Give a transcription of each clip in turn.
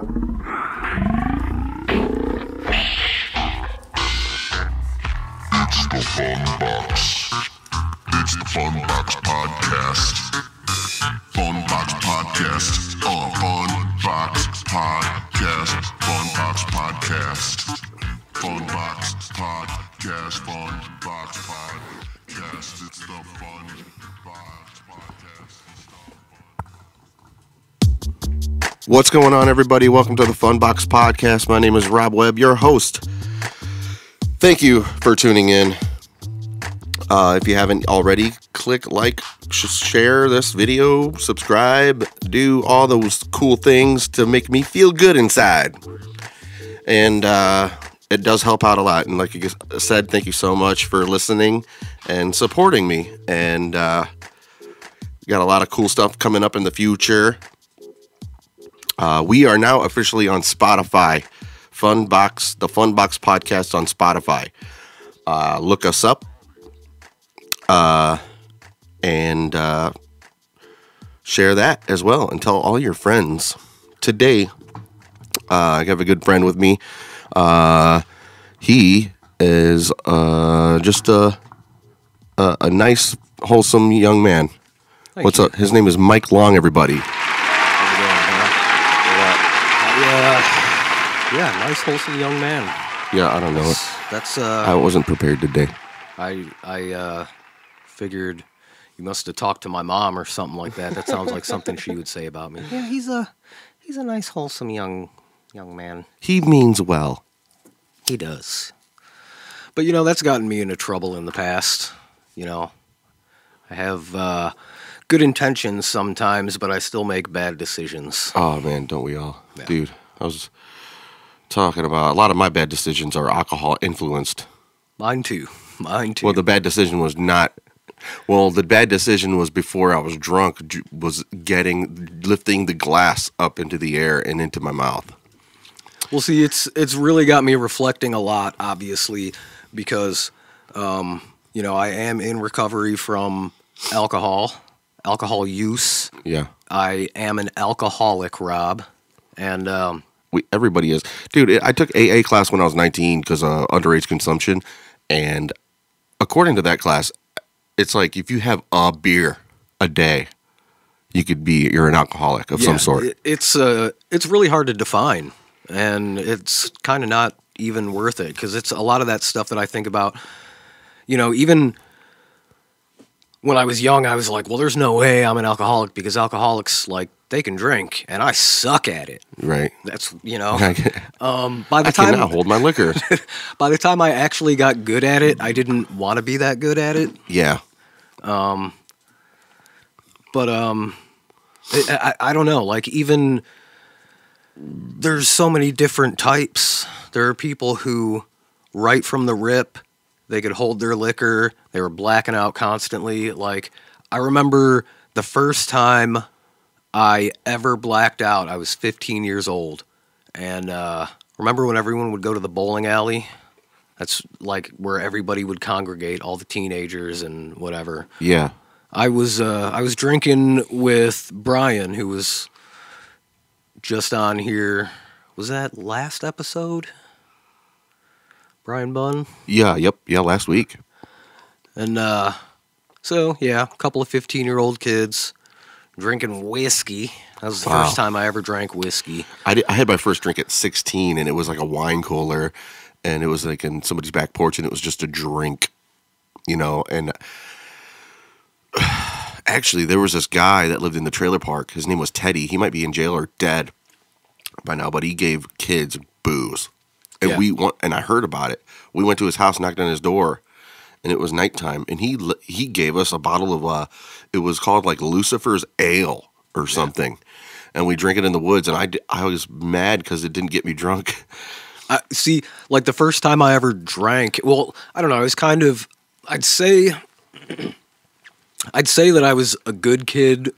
It's the Fun Box. It's the Fun Box Podcast. Fun Box Podcast. Oh, Podcast. Fun Box Podcast. Fun Podcast. Fun Box Podcast. It's the Fun Box Podcast. What's going on, everybody? Welcome to the Funbox Podcast. My name is Rob Webb, your host. Thank you for tuning in. Uh, if you haven't already, click like, sh- share this video, subscribe, do all those cool things to make me feel good inside. And uh, it does help out a lot. And like you said, thank you so much for listening and supporting me. And uh, got a lot of cool stuff coming up in the future. Uh, we are now officially on Spotify. Funbox, the Funbox podcast on Spotify. Uh, look us up. Uh, and uh, share that as well and tell all your friends. Today, uh, I have a good friend with me. Uh, he is uh, just a, a a nice, wholesome young man. What's up? His name is Mike Long. Everybody. Yeah, yeah, nice, wholesome young man. Yeah, I don't know. That's I uh, wasn't prepared today. I I uh, figured you must have talked to my mom or something like that. That sounds like something she would say about me. Yeah, he's a he's a nice, wholesome young young man. He means well. He does. But you know, that's gotten me into trouble in the past. You know, I have uh, good intentions sometimes, but I still make bad decisions. Oh man, don't we all, Yeah. dude? I was talking about a lot of my bad decisions are alcohol influenced. Mine too. Mine too. Well, the bad decision was not. Well, the bad decision was before I was drunk. Was getting lifting the glass up into the air and into my mouth. Well, see, it's it's really got me reflecting a lot, obviously, because um, you know I am in recovery from alcohol, alcohol use. Yeah, I am an alcoholic, Rob, and um, we everybody is, dude. I took AA class when I was 19 because uh, underage consumption, and according to that class, it's like if you have a beer a day, you could be you're an alcoholic of yeah, some sort. it's uh, it's really hard to define, and it's kind of not even worth it because it's a lot of that stuff that I think about. You know, even when I was young, I was like, "Well, there's no way I'm an alcoholic because alcoholics like they can drink, and I suck at it." right. That's you know. Um, by the I time cannot hold my liquor. by the time I actually got good at it, I didn't want to be that good at it. yeah. Um, But um, I, I I don't know. Like even there's so many different types. There are people who, right from the rip, they could hold their liquor. They were blacking out constantly. Like I remember the first time I ever blacked out. I was 15 years old, and uh, remember when everyone would go to the bowling alley. That's like where everybody would congregate, all the teenagers and whatever. Yeah. I was uh, I was drinking with Brian, who was just on here. Was that last episode? Brian Bunn, Yeah. Yep. Yeah. Last week. and uh, so yeah, a couple of fifteen-year-old kids drinking whiskey. That was the Wow. first time I ever drank whiskey. I, did, I had my first drink at 16, and it was like a wine cooler, and it was like in somebody's back porch, and it was just a drink, you know. And actually, there was this guy that lived in the trailer park. His name was Teddy. He might be in jail or dead by now, but he gave kids booze, and Yeah. we went, and I heard about it. We went to his house, knocked on his door, and it was nighttime, and he he gave us a bottle of uh, it was called like Lucifer's Ale or something, and we drank it in the woods, and I I was mad because it didn't get me drunk. I see, like the first time I ever drank. Well, I don't know. I was kind of. I'd say. I'd say that I was a good kid,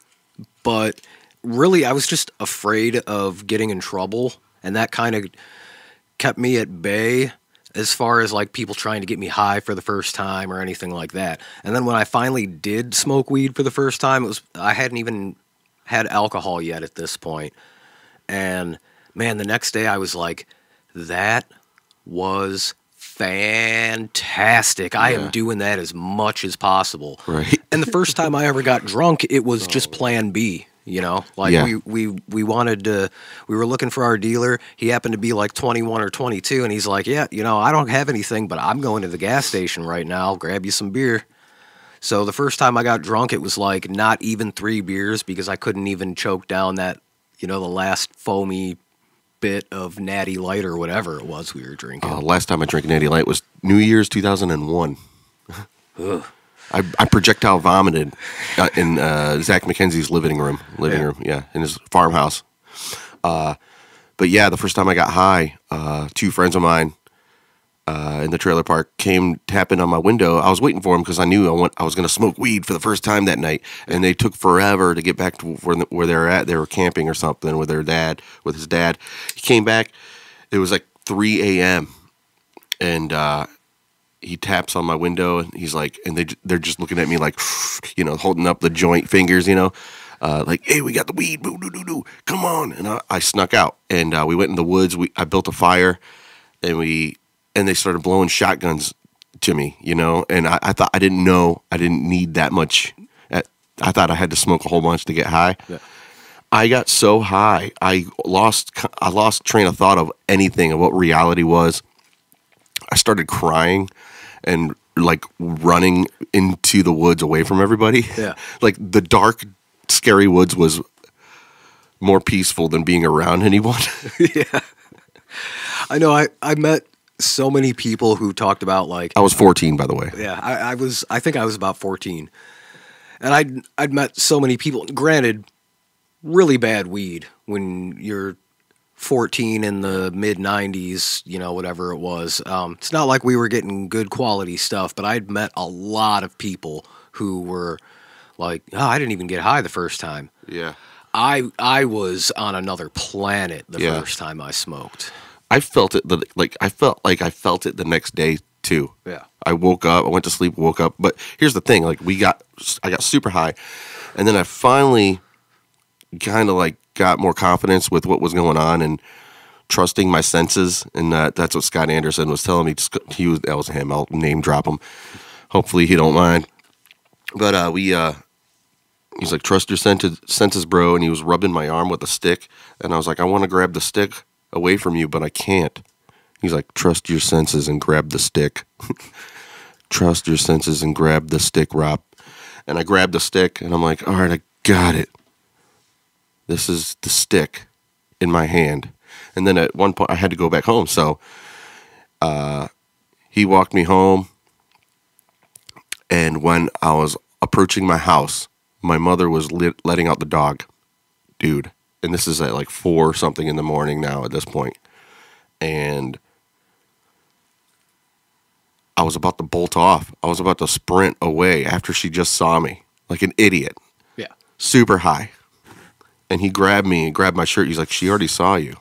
but really I was just afraid of getting in trouble, and that kind of kept me at bay as far as like people trying to get me high for the first time or anything like that. And then when I finally did smoke weed for the first time, it was I hadn't even had alcohol yet at this point. And man, the next day I was like, that was fantastic. I am doing that as much as possible. Right. And the first time I ever got drunk, it was just oh. plan B. You know, like Yeah. we, we we wanted to, we were looking for our dealer. He happened to be like 21 or 22, and he's like, "Yeah, you know, I don't have anything, but I'm going to the gas station right now. I'll grab you some beer." So the first time I got drunk, it was like not even three beers because I couldn't even choke down that, you know, the last foamy bit of natty light or whatever it was we were drinking. Uh, last time I drank Natty Light was New Year's 2001. I, I projectile vomited uh, in uh, Zach McKenzie's living room, living Yeah. room, yeah, in his farmhouse. Uh, but yeah, the first time I got high, uh, two friends of mine uh, in the trailer park came tapping on my window. I was waiting for them because I knew I, want, I was going to smoke weed for the first time that night, and they took forever to get back to where, where they were at. They were camping or something with their dad, with his dad. He came back. It was like 3 a.m. and uh, he taps on my window and he's like, and they they're just looking at me like, you know, holding up the joint fingers, you know, uh, like, hey, we got the weed, boo, doo, doo, doo. come on. And I, I snuck out and uh, we went in the woods. We I built a fire, and we and they started blowing shotguns to me, you know, and I, I thought I didn't know I didn't need that much. I, I thought I had to smoke a whole bunch to get high. Yeah. I got so high, I lost I lost train of thought of anything of what reality was. I started crying and like running into the woods away from everybody. Yeah. like the dark, scary woods was more peaceful than being around anyone. Yeah. I know. I I met so many people who talked about like I was 14, by the way. Yeah, I, I was. I think I was about fourteen, and I'd I'd met so many people. Granted, really bad weed when you're fourteen in the mid '90s. You know, whatever it was. Um, it's not like we were getting good quality stuff, but I'd met a lot of people who were like, "Oh, I didn't even get high the first time." Yeah. I I was on another planet the Yeah. first time I smoked. I felt it the, like I felt like I felt it the next day too. Yeah. I woke up, I went to sleep, woke up. But here's the thing, like we got I got super high and then I finally kind of like got more confidence with what was going on and trusting my senses and uh, that's what Scott Anderson was telling me he was that was him. I'll name drop him. Hopefully he don't mind. But uh we uh He's like, trust your senses, senses, bro. And he was rubbing my arm with a stick. And I was like, I want to grab the stick away from you, but I can't. He's like, trust your senses and grab the stick. trust your senses and grab the stick, Rob. And I grabbed the stick and I'm like, all right, I got it. This is the stick in my hand. And then at one point, I had to go back home. So uh, he walked me home. And when I was approaching my house, my mother was lit, letting out the dog, dude. And this is at like four something in the morning now at this point. And I was about to bolt off. I was about to sprint away after she just saw me like an idiot, Yeah. super high. And he grabbed me and grabbed my shirt. He's like, She already saw you.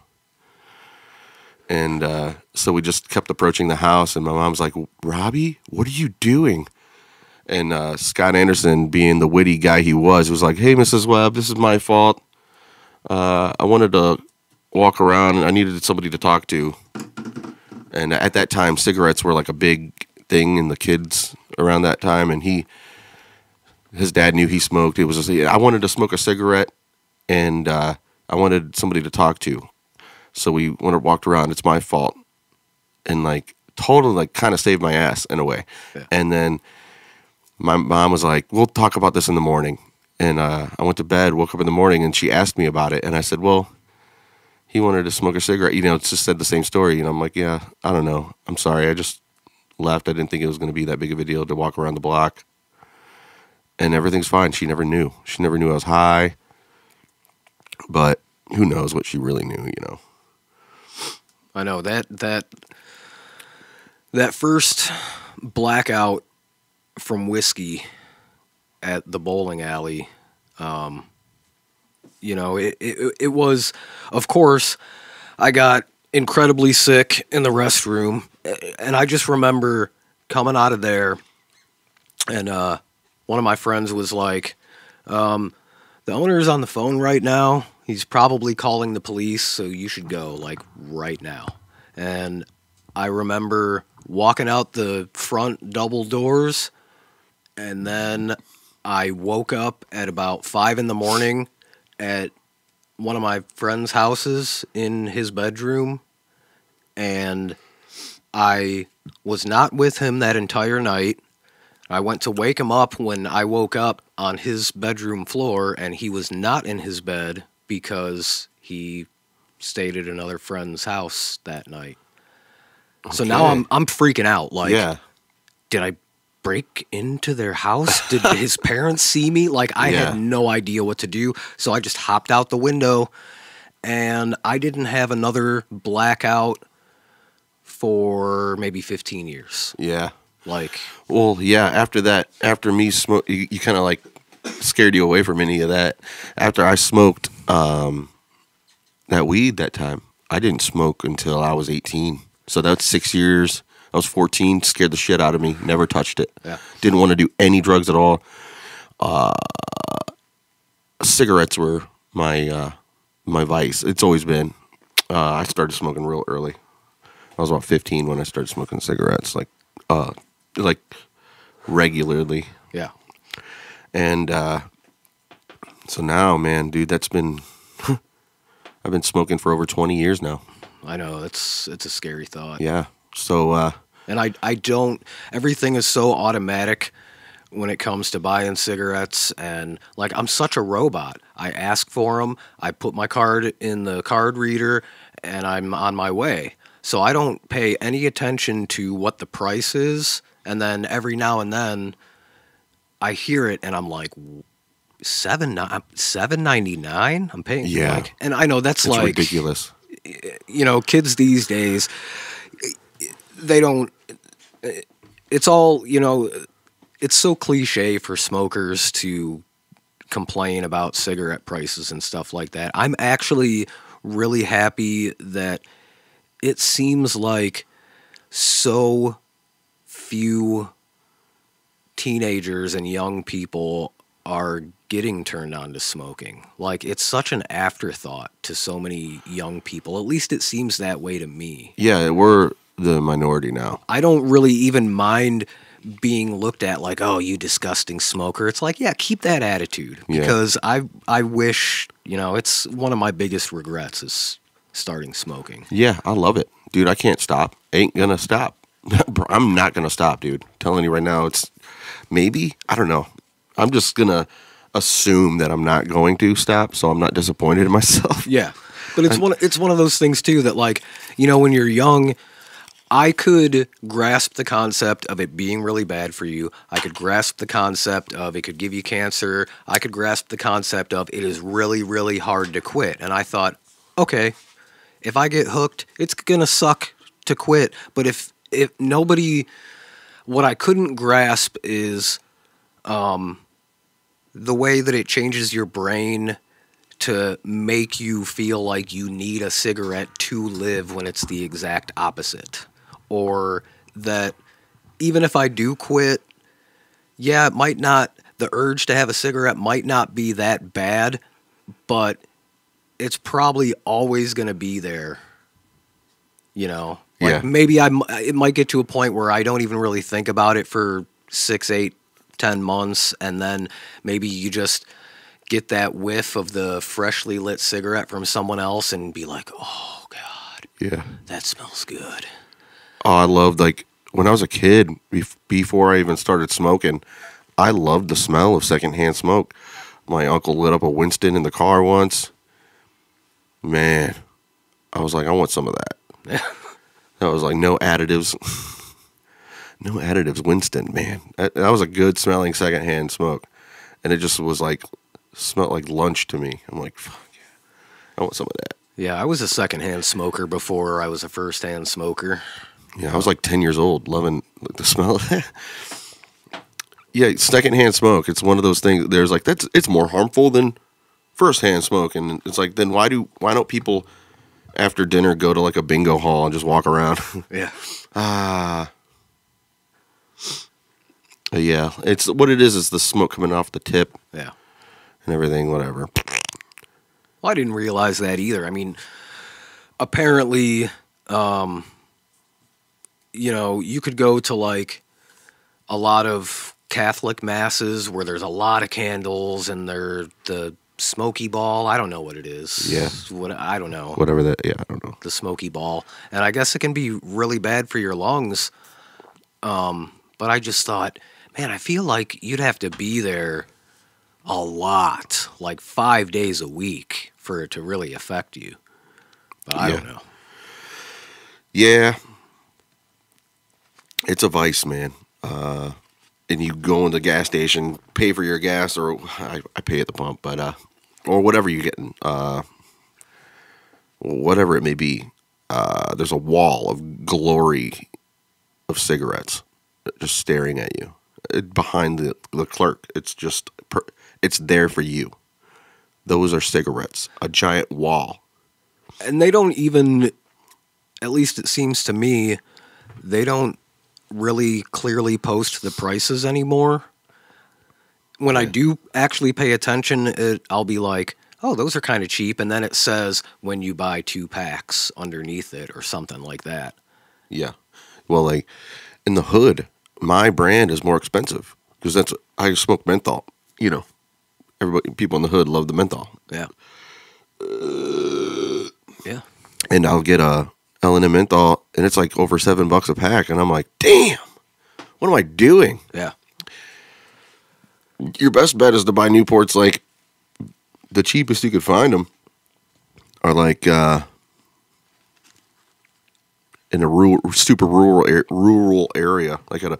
And uh, so we just kept approaching the house. And my mom's like, Robbie, what are you doing? And uh, Scott Anderson, being the witty guy he was, was like, "Hey, Mrs. Webb, this is my fault. Uh, I wanted to walk around, and I needed somebody to talk to." And at that time, cigarettes were like a big thing in the kids around that time, and he, his dad knew he smoked. It was, just, I wanted to smoke a cigarette, and uh, I wanted somebody to talk to. So we went and walked around. It's my fault, and like totally like kind of saved my ass in a way. Yeah. And then my mom was like, "We'll talk about this in the morning." And uh, I went to bed, woke up in the morning, and she asked me about it, and I said, "Well, he wanted to smoke a cigarette." You know, it's just said the same story, and I'm like, "Yeah, I don't know. I'm sorry. I just left. I didn't think it was going to be that big of a deal to walk around the block." And everything's fine. She never knew. She never knew I was high. But who knows what she really knew, you know? I know that that that first blackout from whiskey at the bowling alley. Um, you know, it, it it was, of course, I got incredibly sick in the restroom, and I just remember coming out of there, and uh, one of my friends was like, um, "The owner is on the phone right now. He's probably calling the police, so you should go like right now. And I remember walking out the front double doors, and then I woke up at about five in the morning at one of my friend's houses in his bedroom, and I was not with him that entire night. I went to wake him up when I woke up on his bedroom floor, and he was not in his bed because he stayed at another friend's house that night. So now I'm I'm freaking out. Like, yeah. did I break into their house? Did his parents see me? Like, I Yeah. had no idea what to do. So I just hopped out the window and I didn't have another blackout for maybe 15 years. Yeah. Like, Well, yeah. After that, after me smoke, you, you kind of like scared you away from any of that. After I smoked um, that weed that time, I didn't smoke until I was 18. So that's six years. I was 14, scared the shit out of me, never touched it. Yeah. Didn't want to do any drugs at all. Uh, cigarettes were my uh, my vice. It's always been. Uh, I started smoking real early. I was about 15 when I started smoking cigarettes, like uh, like regularly. yeah. And uh, so now, man, dude, that's been I've been smoking for over 20 years now. I know it's it's a scary thought. Yeah. So uh, And I I don't everything is so automatic when it comes to buying cigarettes and like I'm such a robot. I ask for them, I put my card in the card reader and I'm on my way. So I don't pay any attention to what the price is and then every now and then I hear it and I'm like seven seven ninety nine. I'm paying Yeah. like, and I know that's it's like ridiculous. you know, kids these days, they don't. It's all you know. It's so cliche for smokers to complain about cigarette prices and stuff like that. I'm actually really happy that it seems like so few teenagers and young people are getting turned on to smoking. Like it's such an afterthought to so many young people. At least it seems that way to me. Yeah, we're the minority now. I don't really even mind being looked at like, "Oh, you disgusting smoker." It's like, "Yeah, keep that attitude." Yeah. Because I I wish, you know, it's one of my biggest regrets is starting smoking. Yeah, I love it, dude. I can't stop. Ain't gonna stop. Bro, I'm not gonna stop, dude. telling you right now, it's maybe I don't know. I'm just gonna assume that I'm not going to stop, so I'm not disappointed in myself. Yeah. But it's one it's one of those things too that like, you know, when you're young, I could grasp the concept of it being really bad for you. I could grasp the concept of it could give you cancer. I could grasp the concept of it is really really hard to quit. And I thought, okay, if I get hooked, it's going to suck to quit, but if if nobody what I couldn't grasp is um the way that it changes your brain to make you feel like you need a cigarette to live when it's the exact opposite. Or that even if I do quit, yeah, it might not, the urge to have a cigarette might not be that bad, but it's probably always going to be there. You know? Like Yeah. maybe I, it might get to a point where I don't even really think about it for six, eight, ten months, and then maybe you just get that whiff of the freshly lit cigarette from someone else and be like, oh god, Yeah. that smells good. Oh, I loved like when I was a kid bef- before I even started smoking. I loved the smell of secondhand smoke. My uncle lit up a Winston in the car once. Man, I was like, I want some of that. I was like, no additives. no additives, Winston, man. That, that was a good smelling secondhand smoke. And it just was like, smelled like lunch to me. I'm like, fuck yeah. I want some of that. Yeah, I was a secondhand smoker before I was a first-hand smoker. Yeah, I was like 10 years old, loving the smell of that. Yeah, secondhand smoke. It's one of those things. There's like that's it's more harmful than firsthand smoke, and it's like then why do why don't people after dinner go to like a bingo hall and just walk around? Yeah. ah, yeah. It's what it is. Is the smoke coming off the tip Yeah. and everything, whatever. Well, I didn't realize that either. I mean, apparently, um, you know, you could go to like a lot of Catholic masses where there's a lot of candles and they're the smoky ball. I don't know what it is. Yeah. What I don't know. Whatever that. Yeah, I don't know. the smoky ball, and I guess it can be really bad for your lungs. Um, but I just thought, man, I feel like you'd have to be there a lot, like five days a week, for it to really affect you. But I don't know. Yeah. It's a vice, man. Uh, and you go in the gas station, pay for your gas, or I, I pay at the pump, but uh, or whatever you're getting, uh, whatever it may be. Uh, there's a wall of glory of cigarettes just staring at you It- behind the the clerk. It's just per, it's there for you. Those are cigarettes, a giant wall. And they don't even, at least it seems to me, they don't really clearly post the prices anymore. When I do actually pay attention, it, I'll be like, oh, those are kind of cheap. And then it says when you buy two packs underneath it or something like that. Yeah. Well, like in the hood, my brand is more expensive because that's I smoke menthol. You know, everybody, people in the hood love the menthol, Yeah. Uh, yeah. and I'll get a L and M menthol, and it's like over seven bucks a pack, and I'm like, damn, what am I doing? Yeah. Your best bet is to buy Newports. Like the cheapest you could find them are like uh, in a rural, super rural, rural area, like at a,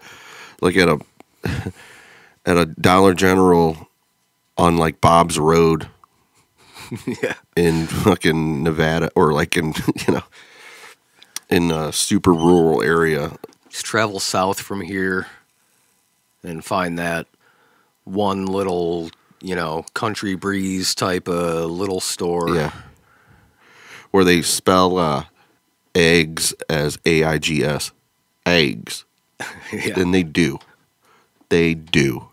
like at a, at a Dollar General on like Bob's Road yeah. in fucking Nevada, or like in you know, in a super rural area. Just travel south from here and find that one little, you know, country breeze type of little store. Yeah. Where they spell uh, eggs as A I G S. Eggs. yeah. And they do. They do.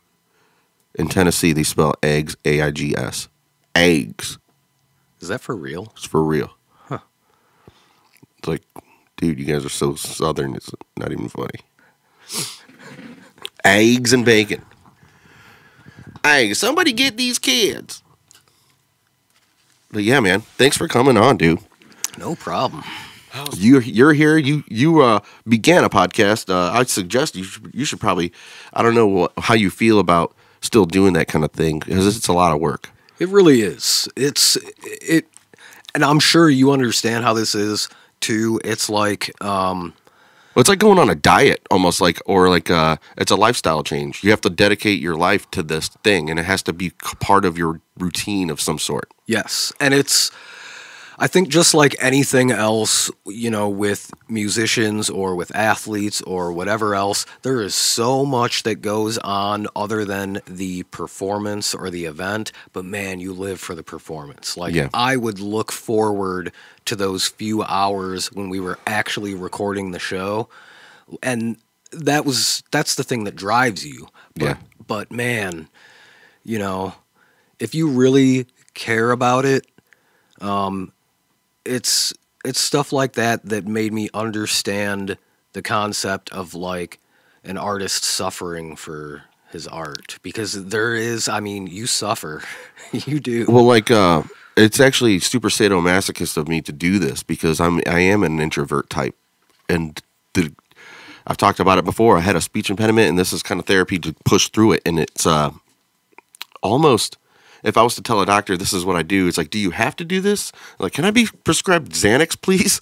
In Tennessee, they spell eggs A I G S. Eggs. Is that for real? It's for real. Huh. It's like, dude, you guys are so southern, it's not even funny. Eggs and bacon. Hey, somebody get these kids. But yeah, man, thanks for coming on, dude. No problem. You you're here. You you uh, began a podcast. Uh, I suggest you should, you should probably. I don't know what, how you feel about still doing that kind of thing because it's a lot of work. It really is. It's it, and I'm sure you understand how this is too. It's like, um, Well, it's like going on a diet, almost like, or like uh, it's a lifestyle change. You have to dedicate your life to this thing, and it has to be part of your routine of some sort. yes, and it's. I think just like anything else, you know, with musicians or with athletes or whatever else, there is so much that goes on other than the performance or the event. But man, you live for the performance. Like Yeah. I would look forward to those few hours when we were actually recording the show. And that was that's the thing that drives you. But, Yeah. But man, you know, if you really care about it, um, it's it's stuff like that that made me understand the concept of like an artist suffering for his art because there is i mean you suffer you do Well, like uh, it's actually super sadomasochist of me to do this because I'm I am an introvert type, and the I've talked about it before. I had a speech impediment, and this is kind of therapy to push through it. And it's uh, almost if I was to tell a doctor this is what I do, it's like, do you have to do this? Like, can I be prescribed Xanax, please?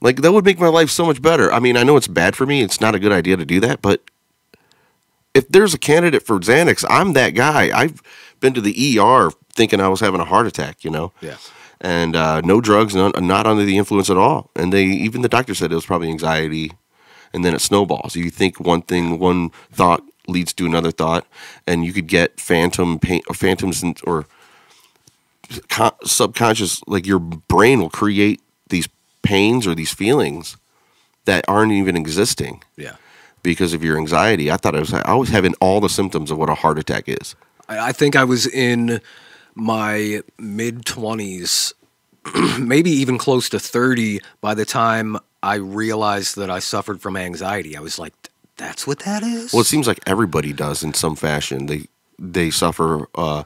Like that would make my life so much better. I mean, I know it's bad for me. It's not a good idea to do that, but if there's a candidate for Xanax, I'm that guy. I've been to the ER thinking I was having a heart attack, you know? yeah And uh, no drugs, none, not under the influence at all. And they, even the doctor said it was probably anxiety, and then it snowballs. You think one thing, one thought leads to another thought, and you could get phantom pain, or phantoms, and, or con- subconscious, like your brain will create these pains or these feelings that aren't even existing yeah because of your anxiety. I thought I was I was having all the symptoms of what a heart attack is. I, I think i was in my mid 20s, maybe even close to 30, by the time I realized that I suffered from anxiety. I was like, that's what that is? Well, it seems like everybody does in some fashion. They they suffer. Uh,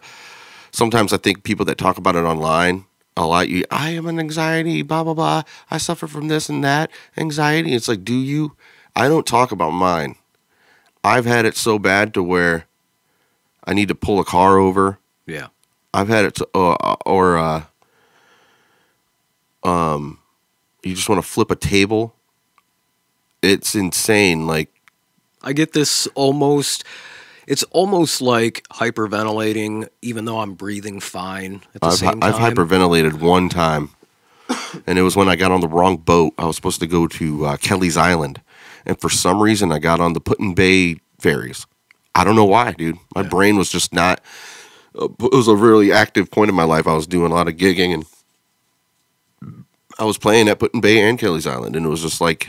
sometimes I think people that talk about it online a lot. You, I am an anxiety, blah blah blah. I suffer from this and that anxiety. It's like, do you? I don't talk about mine. I've had it so bad to where I need to pull a car over. yeah. I've had it to, uh, or uh, um, you just want to flip a table. It's insane. Like I get this almost. It's almost like hyperventilating, even though I'm breathing fine at the I've, same I've hyperventilated one time, and it was when I got on the wrong boat. I was supposed to go to uh, Kelly's Island, and for some reason, I got on the Put-in Bay ferries. I don't know why, dude. My brain was just not. Uh, it was a really active point in my life. I was doing a lot of gigging, and I was playing at Put-in Bay and Kelly's Island, and it was just like.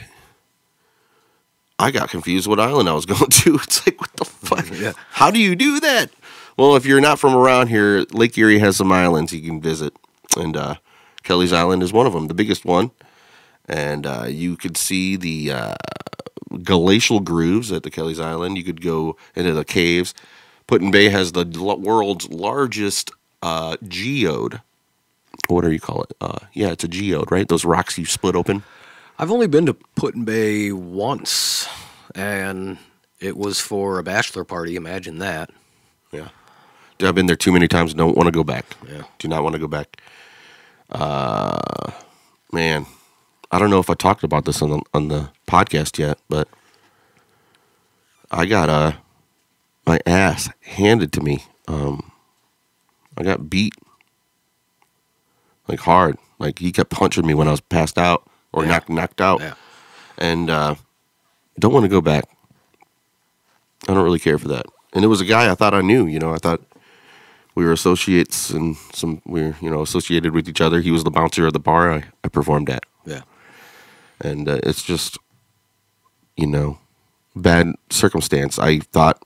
I got confused what island I was going to. It's like, what the fuck? Yeah. How do you do that? Well, if you're not from around here, Lake Erie has some islands you can visit, and uh, Kelly's Island is one of them, the biggest one. And uh, you could see the uh, glacial grooves at the Kelly's Island. You could go into the caves. Put-in Bay has the world's largest uh, geode. What do you call it? Uh, yeah, it's a geode, right? Those rocks you split open. I've only been to Put-in Bay once, and it was for a bachelor party. Imagine that. Yeah. I've been there too many times. Don't want to go back. Yeah. Do not want to go back. Uh, man, I don't know if I talked about this on the on the podcast yet, but I got uh my ass handed to me. Um, I got beat like hard. Like he kept punching me when I was passed out or Yeah. knocked knocked out, Yeah. and uh, don't want to go back. I don't really care for that. And it was a guy I thought I knew. You know, I thought we were associates and some we were you know associated with each other. He was the bouncer of the bar I, I performed at, Yeah. and uh, it's just you know bad circumstance. I thought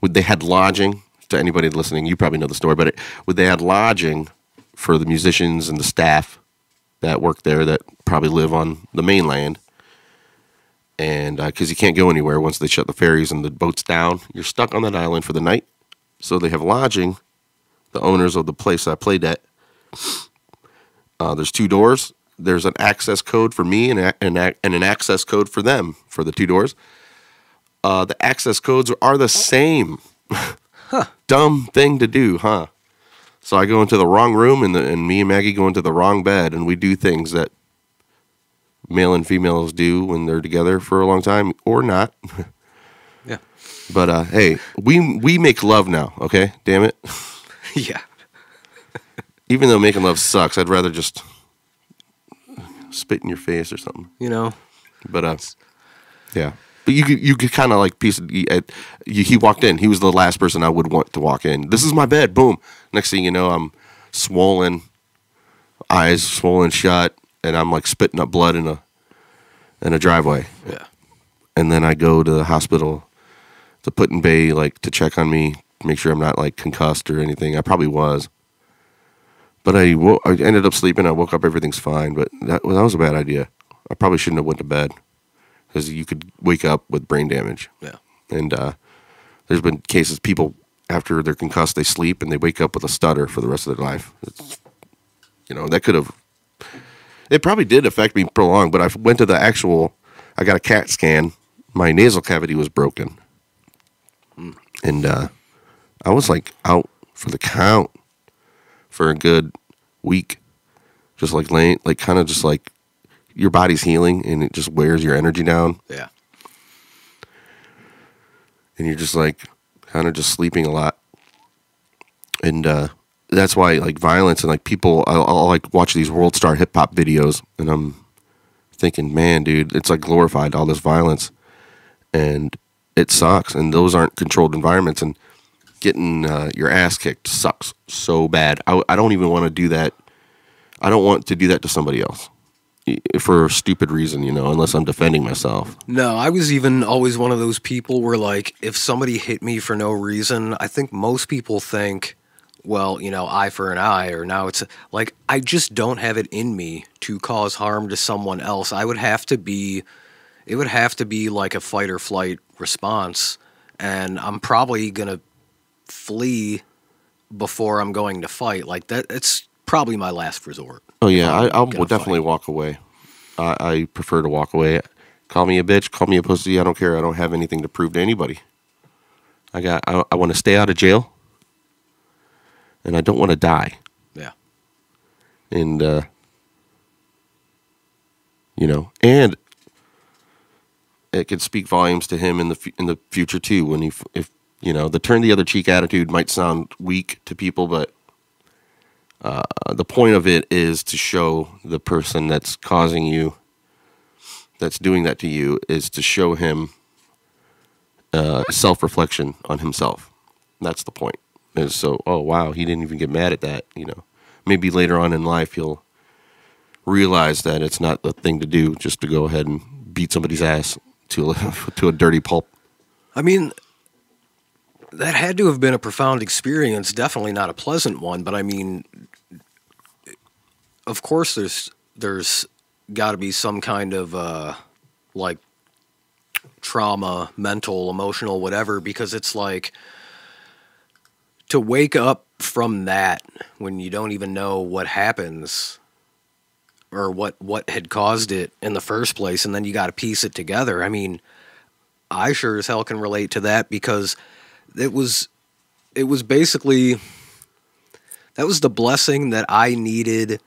would they had lodging to anybody listening. You probably know the story, but it, would they had lodging for the musicians and the staff that work there that probably live on the mainland. And because you can't go anywhere once they shut the ferries and the boats down, you're stuck on that island for the night. So they have lodging. The owners of the place I played at. Uh, there's two doors. There's an access code for me and, a, and, a, and an access code for them for the two doors. Uh, the access codes are the same. huh. Dumb thing to do, huh? So I go into the wrong room, and, the, and me and Maggie go into the wrong bed, and we do things that male and females do when they're together for a long time, or not. Yeah. But uh, hey, we we make love now, okay? Damn it. yeah. Even though making love sucks, I'd rather just spit in your face or something. You know, But uh, yeah. But you could you could kind of like piece. Of, you, uh, he walked in. He was the last person I would want to walk in. This is my bed. Boom. Next thing you know, I'm swollen, eyes swollen shut, and I'm like spitting up blood in a in a driveway. yeah. And then I go to the hospital to Put-in Bay like to check on me, make sure I'm not like concussed or anything. I probably was. But I, wo- I ended up sleeping. I woke up. Everything's fine. But that, well, that was a bad idea. I probably shouldn't have went to bed because you could wake up with brain damage. Yeah. And uh, there's been cases people after they're concussed, they sleep and they wake up with a stutter for the rest of their life. It's, you know, that could have. It probably did affect me prolonged, but I went to the actual. I got a CAT scan. My nasal cavity was broken, and uh, I was like out for the count for a good week, just like laying, like kind of just like your body's healing and it just wears your energy down Yeah. and you're just like kind of just sleeping a lot and uh that's why like violence and like people I'll, I'll like watch these world star hip hop videos and i'm thinking man dude it's like glorified all this violence and it sucks and those aren't controlled environments and getting uh, your ass kicked sucks so bad. I, I don't even want to do that. I don't want to do that to somebody else for a stupid reason you know unless i'm defending myself. No, I was even always one of those people where, like, if somebody hit me for no reason, I think most people think, well, you know, eye for an eye, or now it's like I just don't have it in me to cause harm to someone else. I would have to be, it would have to be like a fight or flight response, and I'm probably gonna flee before I'm going to fight. Like that, it's probably my last resort. Oh yeah, I, I will definitely fight. walk away. I, I prefer to walk away. Call me a bitch, call me a pussy. I don't care. I don't have anything to prove to anybody. I got. I, I want to stay out of jail, and I don't want to die. Yeah. And uh, you know, and it could speak volumes to him in the in the future too. When he, if you know, the turn the other cheek attitude might sound weak to people, but uh, the point of it is to show the person that's causing you, that's doing that to you, is to show him uh, self reflection on himself. That's the point. Is so, oh wow, he didn't even get mad at that. You know, maybe later on in life he'll realize that it's not the thing to do just to go ahead and beat somebody's ass to a, to a dirty pulp. I mean, that had to have been a profound experience. Definitely not a pleasant one, but I mean, of course, there's there's got to be some kind of uh, like trauma, mental, emotional, whatever, because it's like to wake up from that when you don't even know what happens or what what had caused it in the first place and then you got to piece it together. I mean, I sure as hell can relate to that because it was it was basically that was the blessing that I needed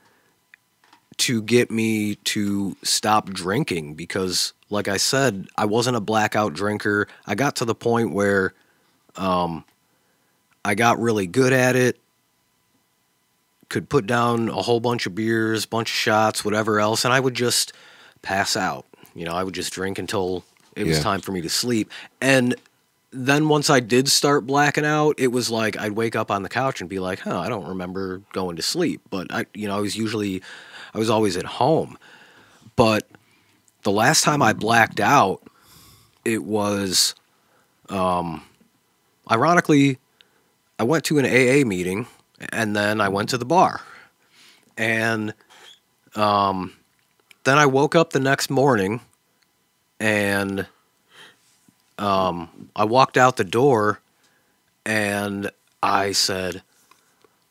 to get me to stop drinking because like I said, I wasn't a blackout drinker. I got to the point where um I got really good at it. Could put down a whole bunch of beers, bunch of shots, whatever else, and I would just pass out. You know, I would just drink until it was Yeah. time for me to sleep. And then once I did start blacking out, it was like I'd wake up on the couch and be like, "Huh, I don't remember going to sleep." But I, you know, I was usually, I was always at home. But the last time I blacked out, it was, um, ironically, I went to an AA meeting and then I went to the bar, and um, then I woke up the next morning and um, I walked out the door and I said,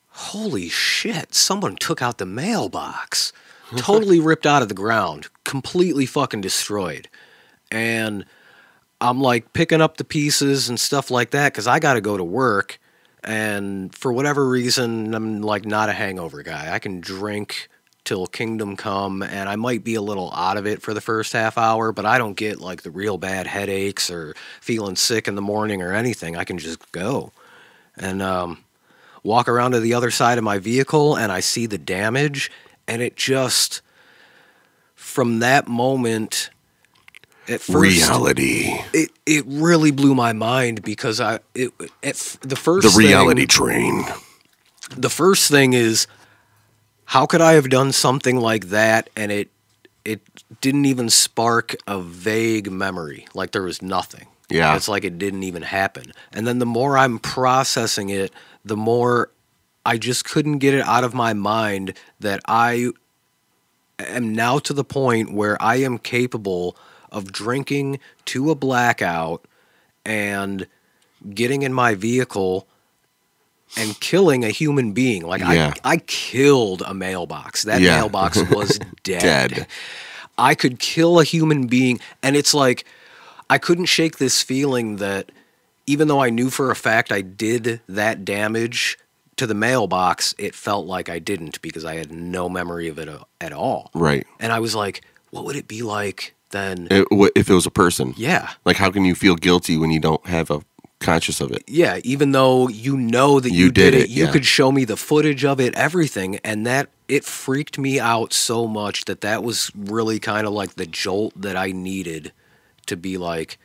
Holy shit, someone took out the mailbox. Totally ripped out of the ground, completely fucking destroyed. And I'm like picking up the pieces and stuff like that because I got to go to work. And for whatever reason, I'm like not a hangover guy. I can drink till kingdom come and I might be a little out of it for the first half hour, but I don't get like the real bad headaches or feeling sick in the morning or anything. I can just go and um, walk around to the other side of my vehicle and I see the damage and it just from that moment at first Reality. it it really blew my mind because I it at f- the first The reality thing, train. the first thing is how could I have done something like that and it it didn't even spark a vague memory like there was nothing Yeah. it's like it didn't even happen and then the more I'm processing it the more I just couldn't get it out of my mind that I am now to the point where I am capable of drinking to a blackout and getting in my vehicle and killing a human being. Like Yeah. I, I killed a mailbox. That Yeah. mailbox was dead. Dead. I could kill a human being, and it's like I couldn't shake this feeling that even though I knew for a fact I did that damage to the mailbox, it felt like I didn't because I had no memory of it uh, at all. Right. And I was like, what would it be like then? It, if it was a person. yeah. Like, how can you feel guilty when you don't have a conscious of it? Yeah, even though you know that You you, did did, it, it, you yeah. could show me the footage of it, everything, and that it freaked me out so much that that was really kind of like the jolt that I needed to be like,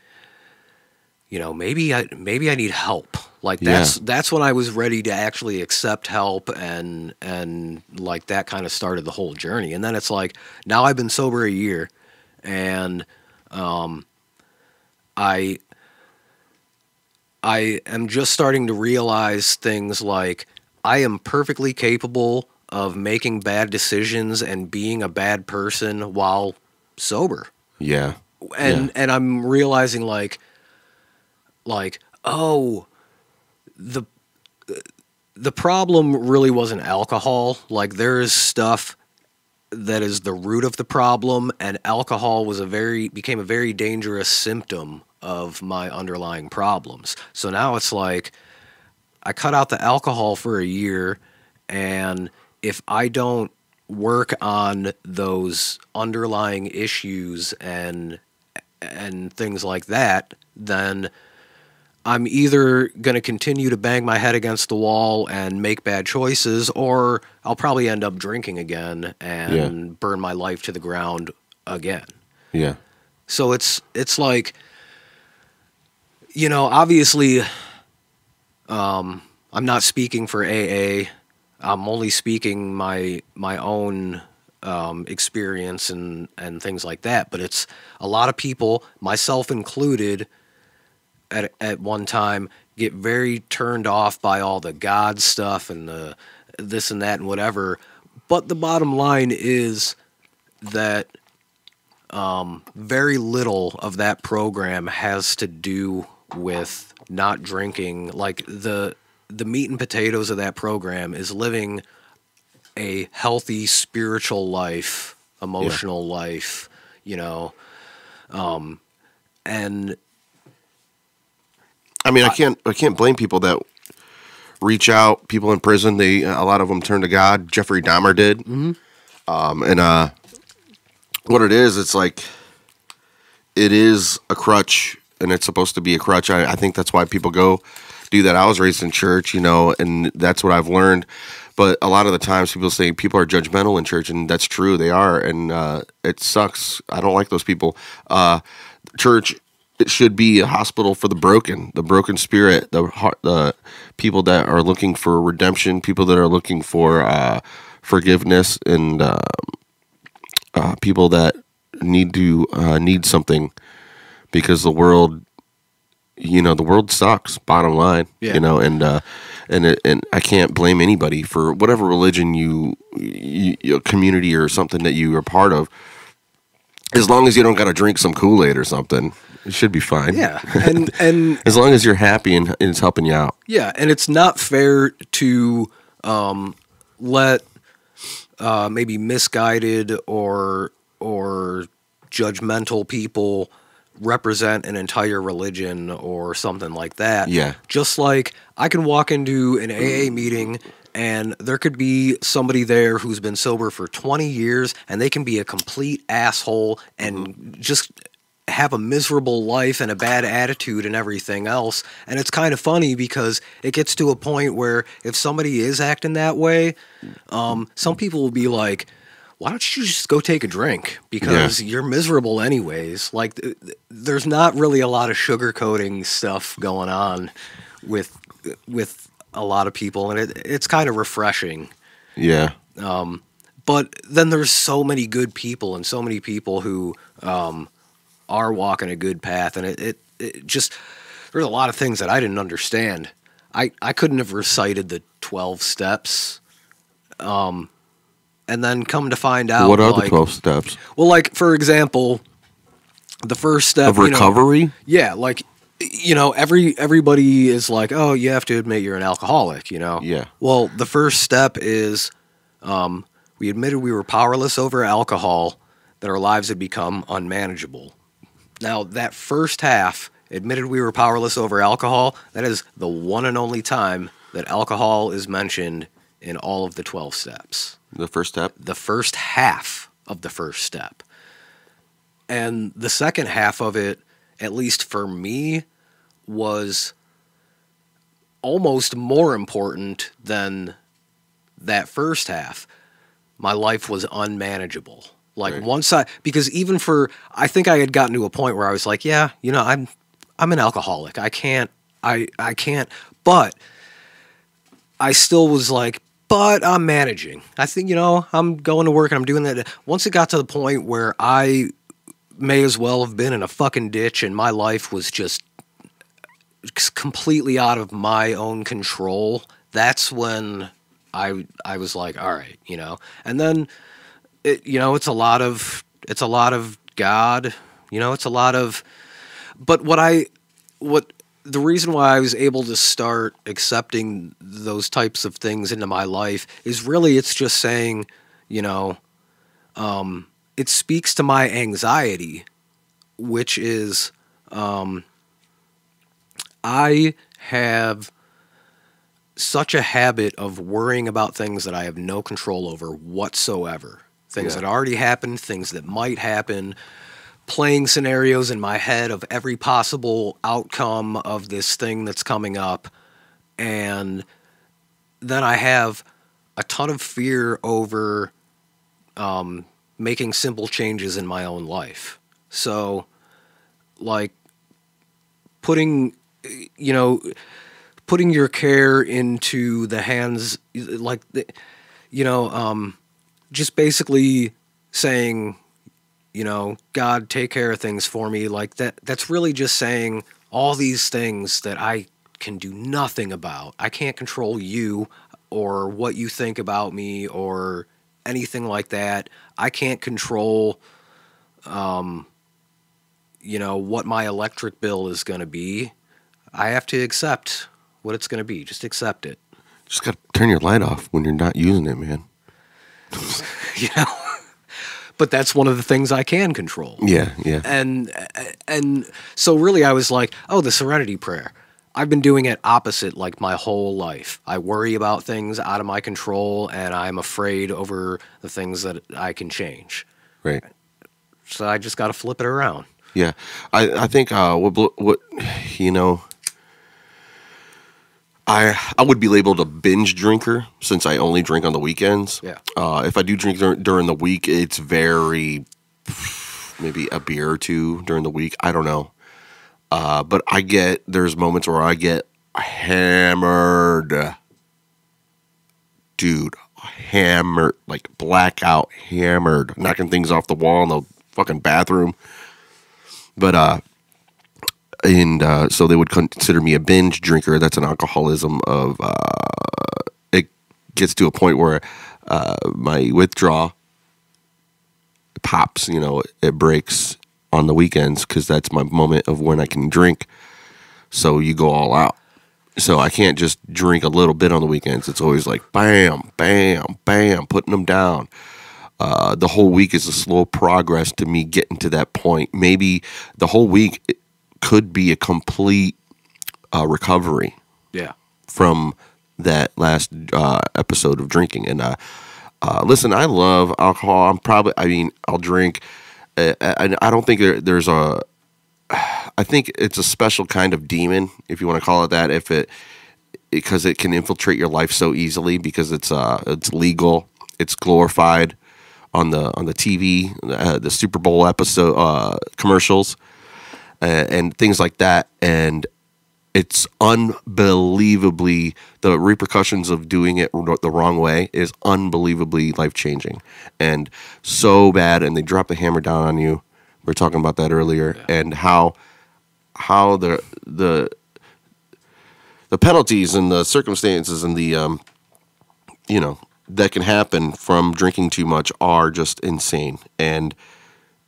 you know, maybe I maybe I need help. Like Yeah. that's that's when I was ready to actually accept help and and like that kind of started the whole journey. And then it's like now I've been sober a year, and um, I I am just starting to realize things like I am perfectly capable of making bad decisions and being a bad person while sober. Yeah. And Yeah. and I'm realizing like like oh the the problem really wasn't alcohol. Like there is stuff that is the root of the problem and alcohol was a very became a very dangerous symptom of my underlying problems. So now it's like I cut out the alcohol for a year and if I don't work on those underlying issues and and things like that, then I'm either going to continue to bang my head against the wall and make bad choices, or I'll probably end up drinking again and burn my life to the ground again. Yeah. So it's it's like, you know, obviously, um, I'm not speaking for AA. I'm only speaking my my own um, experience and and things like that. But it's a lot of people, myself included, at at one time get very turned off by all the God stuff and the this and that and whatever. But the bottom line is that um, very little of that program has to do with not drinking. Like the the meat and potatoes of that program is living a healthy spiritual life, emotional life, you know. Um, and I mean, I can't I can't blame people that reach out. People in prison, they a lot of them turn to God. Jeffrey Dahmer did, mm-hmm. um, and uh, what it is, it's like it is a crutch, and it's supposed to be a crutch. I, I think that's why people go do that. I was raised in church, you know, and that's what I've learned. But a lot of the times, people say people are judgmental in church, and that's true. They are, and uh, it sucks. I don't like those people. Uh, church it should be a hospital for the broken, the broken spirit, the heart, the people that are looking for redemption, people that are looking for uh, forgiveness, and uh, uh, people that need to uh, need something because the world, you know, the world sucks. Bottom line, Yeah. you know, and uh, and it, and I can't blame anybody for whatever religion you, you, you community or something that you are part of. As long as you don't got to drink some Kool Aid or something, it should be fine. yeah, and and As long as you're happy and, it's helping you out. Yeah, and it's not fair to um, let uh, maybe misguided or or judgmental people represent an entire religion or something like that. Yeah. Just like I can walk into an AA meeting and there could be somebody there who's been sober for 20 years and they can be a complete asshole and just have a miserable life and a bad attitude and everything else. And it's kind of funny because it gets to a point where if somebody is acting that way, um, some people will be like, why don't you just go take a drink? Because you're miserable anyways. Like, th- th- there's not really a lot of sugarcoating stuff going on with with a lot of people, and it, it's kind of refreshing Yeah. but then there's so many good people and so many people who um, are walking a good path and it, it, it just there's a lot of things that i didn't understand i, I couldn't have recited the 12 steps um, and then come to find out what are the 12 steps? well like for example the first step Of you know- recovery? yeah like you know every everybody is like oh you have to admit you're an alcoholic you know Yeah. well the first step is um, we admitted we were powerless over alcohol that our lives had become unmanageable now that first half admitted we were powerless over alcohol that is the one and only time that alcohol is mentioned in all of the 12 steps The first step? the first half of the first step. And the second half of it, at least for me, was almost more important than that first half. My life was unmanageable. Like Right. once I because even for I think I had gotten to a point where I was like, yeah, you know, I'm I'm an alcoholic. I can't I I can't but I still was like, but I'm managing. I think, you know, I'm going to work and I'm doing that. Once it got to the point where I may as well have been in a fucking ditch and my life was just completely out of my own control, that's when I I was like, all right, you know. And then it you know, it's a lot of it's a lot of God, you know, it's a lot of but what I what the reason why I was able to start accepting those types of things into my life is really it's just saying, you know, um, it speaks to my anxiety, which is um, I have such a habit of worrying about things that I have no control over whatsoever. Things Yeah. that already happened, things that might happen, playing scenarios in my head of every possible outcome of this thing that's coming up. And then I have a ton of fear over um, making simple changes in my own life. So, like, putting, you know, putting your care into the hands, like, the, you know, um, just basically saying, you know, God, take care of things for me. Like that, that's really just saying all these things that I can do nothing about. I can't control you or what you think about me or anything like that. I can't control, um, you know, what my electric bill is going to be. I have to accept what it's going to be. Just accept it. Just got to turn your light off when you're not using it, man. You know. but that's one of the things I can control. Yeah, yeah. and and so really I was like, oh, the serenity prayer. I've been doing it opposite like my whole life. I worry about things out of my control and I'm afraid over the things that I can change. Right. So I just got to flip it around. Yeah, I I think uh, what what you know, I I would be labeled a binge drinker since I only drink on the weekends. Yeah. Uh, if I do drink dur- during the week, it's very maybe a beer or two during the week. I don't know. Uh, but I get there's moments where I get hammered, dude, hammered like blackout hammered, knocking things off the wall in the fucking bathroom. But uh, and uh, so they would consider me a binge drinker. That's an alcoholism of uh, it gets to a point where uh, my withdrawal pops. You know, it breaks on the weekends because that's my moment of when I can drink. So you go all out. So I can't just drink a little bit on the weekends. It's always like bam, bam, bam, putting them down. Uh, the whole week is a slow progress to me getting to that point. Maybe the whole week could be a complete uh, recovery Yeah. from that last uh, episode of drinking. And uh, uh, listen, I love alcohol. I'm probably, I mean, I'll drink. Uh, I, I don't think there, there's a, I think it's a special kind of demon, if you want to call it that, if it, because it can infiltrate your life so easily because it's uh it's legal, it's glorified on the on the TV, uh, the Super Bowl episode uh, commercials, uh, and things like that, and it's unbelievably the repercussions of doing it the wrong way is unbelievably life changing and so bad. And they drop the hammer down on you. We are talking about that earlier and how how the the the penalties and the circumstances and the um you know that can happen from drinking too much are just insane. And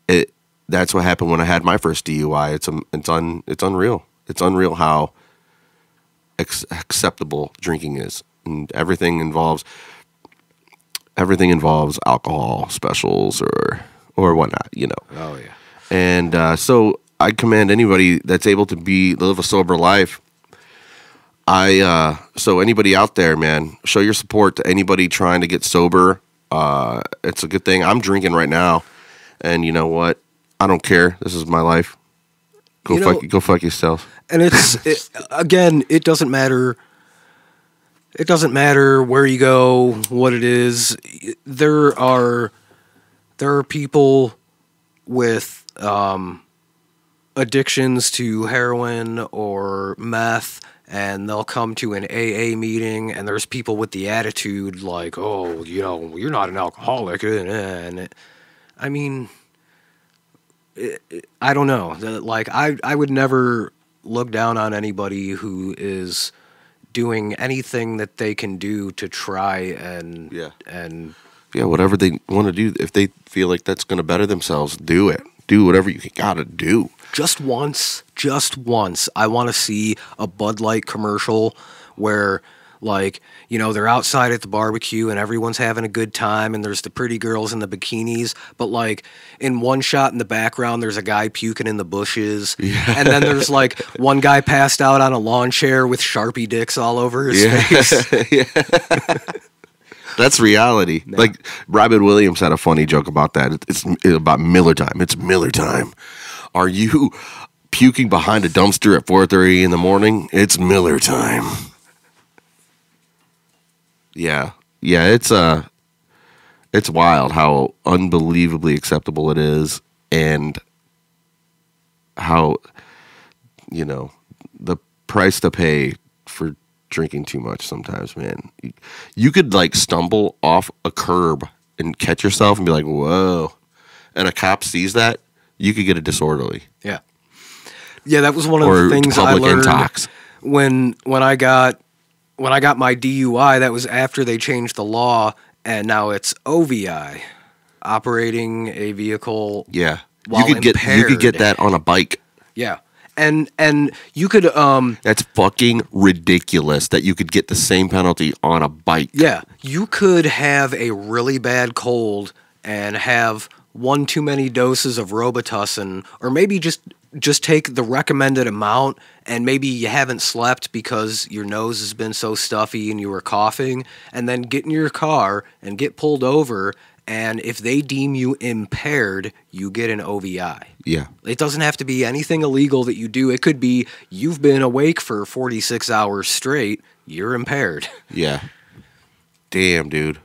it that's what happened when I had my first DUI it's um, it's un it's unreal it's unreal how ex- acceptable drinking is and everything involves everything involves alcohol specials or or whatnot you know Oh yeah. and uh, so I commend anybody that's able to be live a sober life. I uh, so anybody out there, man, show your support to anybody trying to get sober. Uh, it's a good thing. I'm drinking right now, and you know what? I don't care. This is my life. Go You know- fuck. Go fuck yourself. and it's it, again it doesn't matter it doesn't matter where you go what it is there are there are people with um, addictions to heroin or meth and they'll come to an AA meeting and there's people with the attitude like oh you know you're not an alcoholic and it, I mean I don't know. Like I, I would never look down on anybody who is doing anything that they can do to try and Yeah. and Yeah, whatever they want to do. If they feel like that's going to better themselves, do it. Do whatever you got to do. just once, just once, I want to see a Bud Light commercial where, like, you know, they're outside at the barbecue and everyone's having a good time and there's the pretty girls in the bikinis, but like in one shot in the background, there's a guy puking in the bushes. And then there's like one guy passed out on a lawn chair with Sharpie dicks all over his Yeah. face. That's reality. Like Robin Williams had a funny joke about that. It- It's about Miller time. It's Miller time. Are you puking behind a dumpster at 4:30 in the morning? It's Miller time. Yeah. Yeah, it's uh it's wild how unbelievably acceptable it is and how you know the price to pay for drinking too much sometimes man you, could like stumble off a curb and catch yourself and be like whoa and a cop sees that you could get a disorderly Yeah. Yeah, that was one of or the things I learned intox when when I got when I got my DUI. That was after they changed the law, and now it's OVI, operating a vehicle. yeah While you could get you could get that on a bike Yeah, and and you could um that's fucking ridiculous that you could get the same penalty on a bike yeah you could have a really bad cold and have one too many doses of Robitussin, or maybe just just take the recommended amount and maybe you haven't slept because your nose has been so stuffy and you were coughing and then get in your car and get pulled over and if they deem you impaired you get an OVI yeah. It doesn't have to be anything illegal that you do. It could be you've been awake for 46 hours straight you're impaired. Yeah. Damn dude.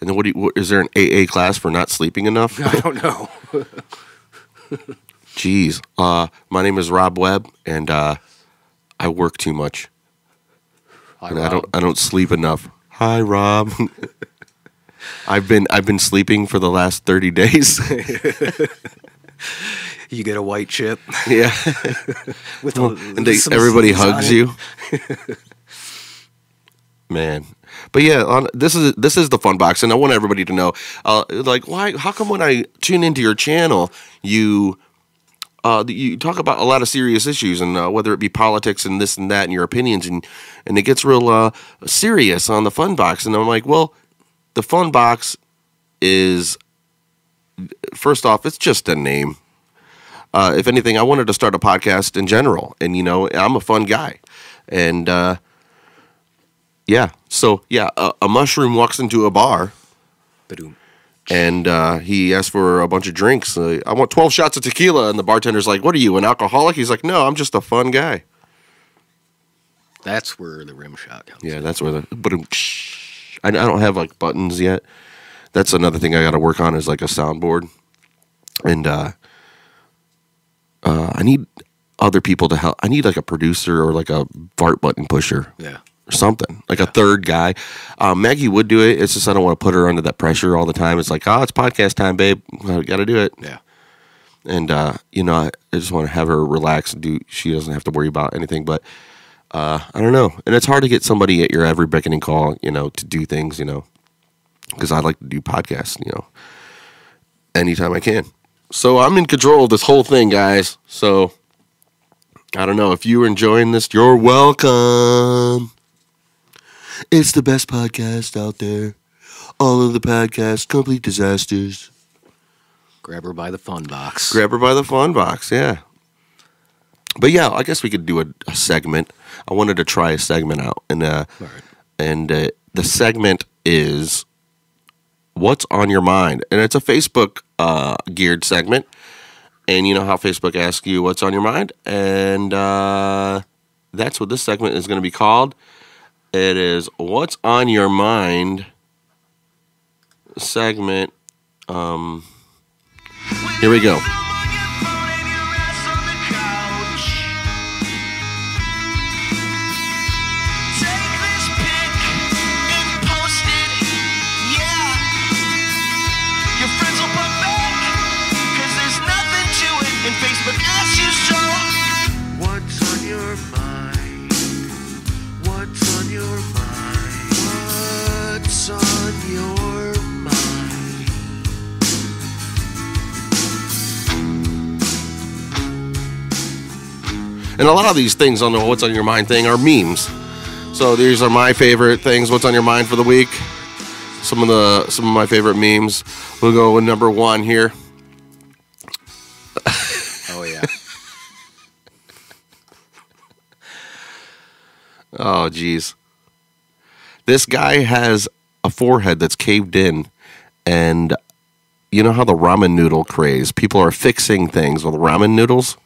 And then what, do you, what is there an aa class for not sleeping enough? I don't know Jeez. Uh, my name is Rob Webb, and uh, I work too much, and I don't I don't sleep enough. Hi, Rob. I've been I've been sleeping for the last thirty days. you get a white chip yeah, with a, and they, everybody hugs you. Man, but yeah, on, this is this is the fun box, and I want everybody to know, uh, like, why? How come when I tune into your channel, you uh, you talk about a lot of serious issues, and uh, whether it be politics and this and that, and your opinions, and and it gets real uh, serious on the fun box, and I'm like, well, the fun box is first off, it's just a name. Uh, if anything, I wanted to start a podcast in general, and you know, I'm a fun guy, and uh, yeah, so yeah, a, a mushroom walks into a bar. Ba-doom. And uh, he asked for a bunch of drinks. Uh, I want 12 shots of tequila. And the bartender's like, What are you, an alcoholic? He's like, No, I'm just a fun guy. that's where the rim shot comes Yeah, that's where the. But I, I don't have like buttons yet. That's another thing I got to work on is like a soundboard. And uh, uh, I need other people to help. I need like a producer or like a fart button pusher. yeah or something like a third guy. Um, Maggie would do it. It's just I don't want to put her under that pressure all the time. It's like, oh, it's podcast time, babe. I Got to do it. yeah And uh, you know, I, I just want to have her relax and do. She doesn't have to worry about anything. But uh, I don't know. And it's hard to get somebody at your every beckoning call, you know, to do things, you know, because I like to do podcasts, you know, anytime I can. So I'm in control of this whole thing, guys. So I don't know if you're enjoying this. You're welcome. It's the best podcast out there. All of the podcasts, complete disasters. grab her by the fun box Grab her by the fun box, yeah. But yeah, I guess we could do a, a segment. I wanted to try a segment out, and uh, right. and uh, the segment is what's on your mind, and it's a Facebook uh, geared segment. And you know how Facebook asks you what's on your mind, and uh, that's what this segment is going to be called. It is what's on your mind segment. Um, here we go. And a lot of these things on the What's on Your Mind thing are memes. So these are my favorite things. What's on your mind for the week? Some of the some of my favorite memes. We'll go with number one here. Oh yeah. Oh, geez. This guy has a forehead that's caved in, and you know how the ramen noodle craze, people are fixing things with ramen noodles?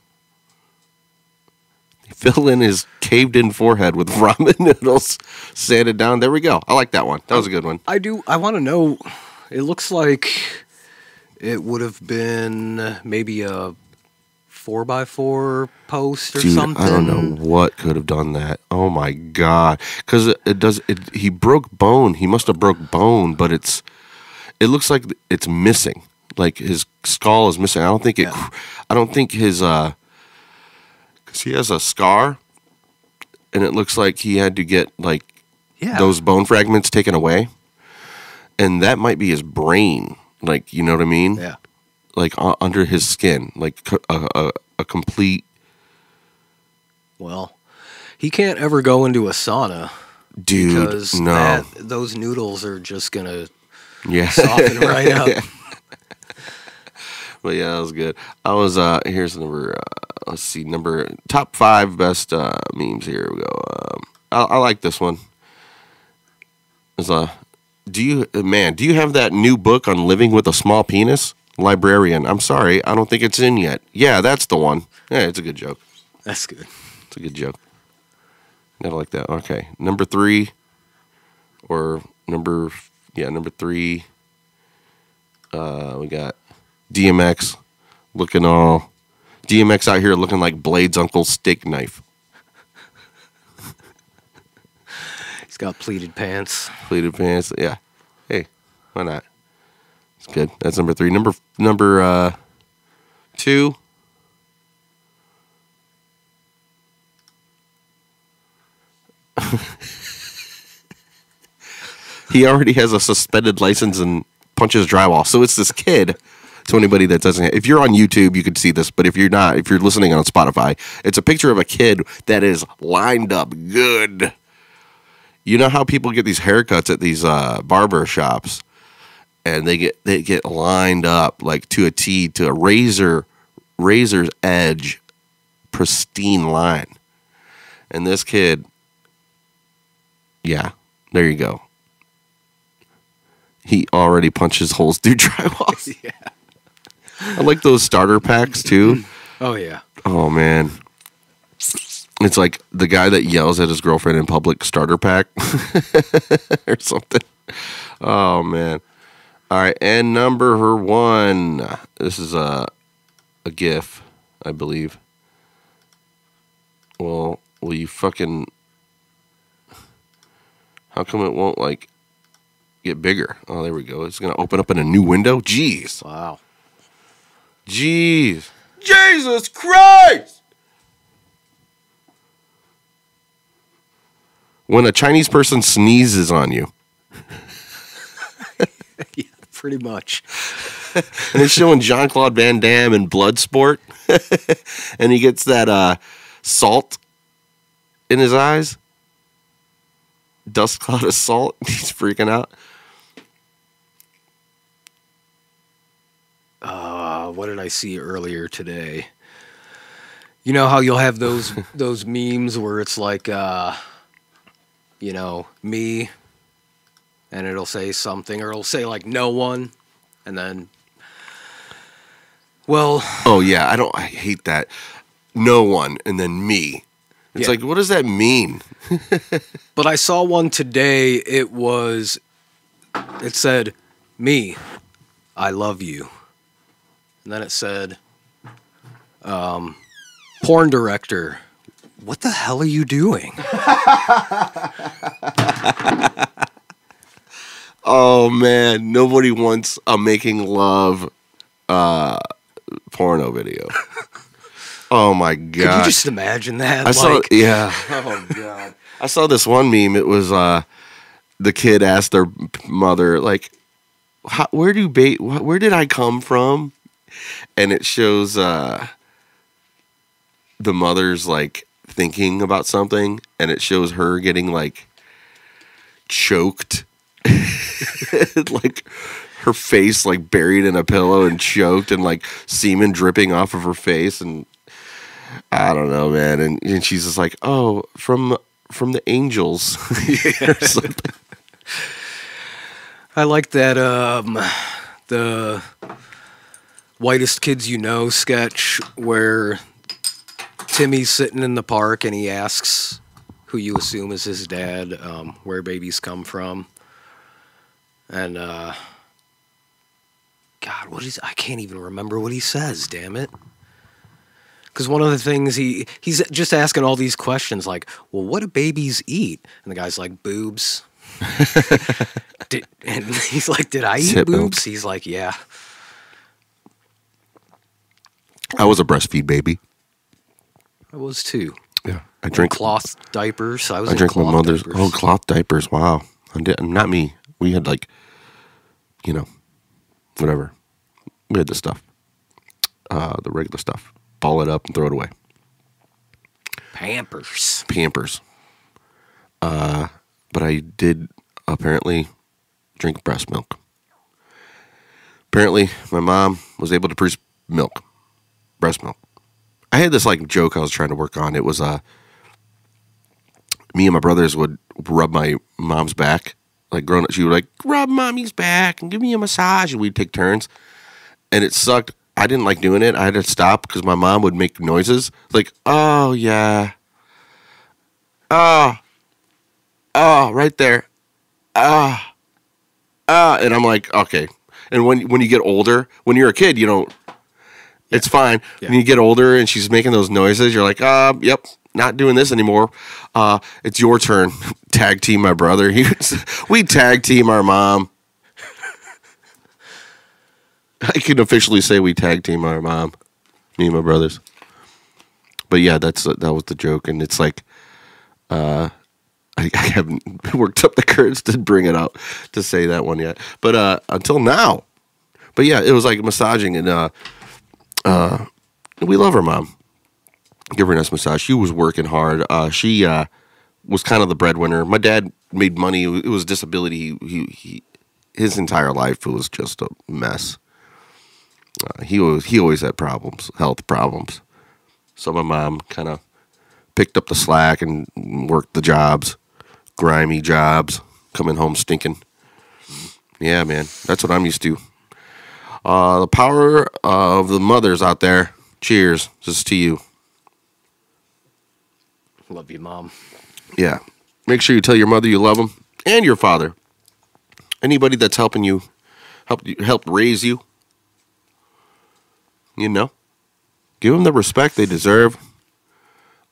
Fill in his caved in forehead with ramen noodles, sand it down. There we go. I like that one. That was a good one. I do. I want to know. It looks like it would have been maybe a four by four post or Dude, something. I don't know what could have done that. Oh my god! Because it, it does. It, he broke bone. He must have broke bone, but it's. It looks like it's missing. Like his skull is missing. I don't think it. Yeah. I don't think his. uh he has a scar, and it looks like he had to get like Yeah. those bone fragments taken away, and that might be his brain. Like you know what I mean? Yeah. Like uh, under his skin, like a, a, a complete Well, he can't ever go into a sauna dude. because no. that, those noodles are just gonna Yeah. soften right up. But yeah, that was good. I was uh here's number uh, let's see number top five best uh memes. Here we go. Um, I, I like this one. It's uh, do you man? Do you have that new book on living with a small penis? Librarian. I'm sorry, I don't think it's in yet. Yeah, that's the one. Yeah, it's a good joke. That's good. It's a good joke. Gotta like that. Okay, number three, or number yeah, number three. Uh, we got DMX looking all DMX out here looking like Blade's uncle's steak knife. He's got pleated pants. Pleated pants. Yeah. Hey, why not? It's good. That's number three. Number number uh, two. he already has a suspended license and punches drywall. So it's this kid. To anybody that doesn't, if you're on YouTube, you could see this. But if you're not, if you're listening on Spotify, it's a picture of a kid that is lined up good. You know how people get these haircuts at these uh, barber shops, and they get they get lined up like to a T to a razor razor's edge, pristine line. And this kid, yeah, there you go. He already punches holes through drywall. Yeah. I like those starter packs too. Oh yeah. Oh man. It's like the guy that yells at his girlfriend in public starter pack or something. Oh man. All right, and number one. This is a a GIF, I believe. Well, will you fucking? How come it won't like get bigger? Oh, there we go. It's gonna open up in a new window. Jeez, Wow. Jeez, Jesus Christ! When a Chinese person sneezes on you, yeah, pretty much. and it's showing Jean Claude Van Damme in Bloodsport, and he gets that uh, salt in his eyes, dust cloud of salt. He's freaking out. Uh, what did I see earlier today? You know how you'll have those those memes where it's like, uh, you know, me, and it'll say something, or it'll say like no one, and then, well, Oh yeah, I don't. I hate that. No one, and then me. It's Yeah. like, what does that mean? But I saw one today. It was, it said, "Me, I love you," and then it said, um, "Porn director, what the hell are you doing?" Oh man, nobody wants a making love uh porno video. oh my god. Could you just imagine that? I saw yeah. Oh god. I saw this one meme. It was uh the kid asked their mother like How, where do bait where did I come from? And it shows uh the mother's like thinking about something and it shows her getting like choked like her face like buried in a pillow and choked and like semen dripping off of her face and I don't know, man. And, and she's just like, oh, from from the angels. or something. I like that um the Whitest Kids U' Know sketch where Timmy's sitting in the park and he asks who you assume is his dad, um, where babies come from. And uh God, what is I can't even remember what he says, damn it. Because one of the things he he's just asking all these questions like, well, what do babies eat? And the guy's like, boobs. did, and he's like, did I eat milk. boobs? He's like, yeah. I was a breastfeed baby. I was too. Yeah. I drink cloth diapers. I was. I drink my mother's diapers. oh cloth diapers. Wow. I did, not me. We had like you know, whatever. We had the stuff. Uh the regular stuff. Ball it up and throw it away. Pampers. Pampers. Uh, but I did apparently drink breast milk. Apparently, my mom was able to produce milk, breast milk. I had this like joke I was trying to work on. It was uh, me and my brothers would rub my mom's back, like grown up. She would like rub mommy's back and give me a massage, and we'd take turns. And it sucked. I didn't like doing it. I had to stop because my mom would make noises like, "Oh yeah, ah, ah, right there, ah, ah," and I'm like, okay. And when when you get older, when you're a kid, you don't. It's fine. Yeah. When you get older and she's making those noises, you're like, uh, yep, not doing this anymore. Uh, it's your turn. tag team my brother. We tag team our mom. I can officially say we tag team our mom, me and my brothers. But yeah, that's that was the joke, and it's like, uh, I, I haven't worked up the courage to bring it out to say that one yet. But uh, until now, but yeah, it was like massaging, and uh, uh, we love her mom. Give her a nice massage. She was working hard. Uh, she uh, was kind of the breadwinner. My dad made money. It was disability. He, he, his entire life it was just a mess. Uh, he was he always had problems, health problems. So my mom kind of picked up the slack and worked the jobs, grimy jobs, coming home stinking. Yeah, man, that's what I'm used to. Uh, the power of the mothers out there. Cheers. This is to you. Love you, mom. Yeah. Make sure you tell your mother you love them and your father. Anybody that's helping you, helped you, helped raise you. You know, give them the respect they deserve.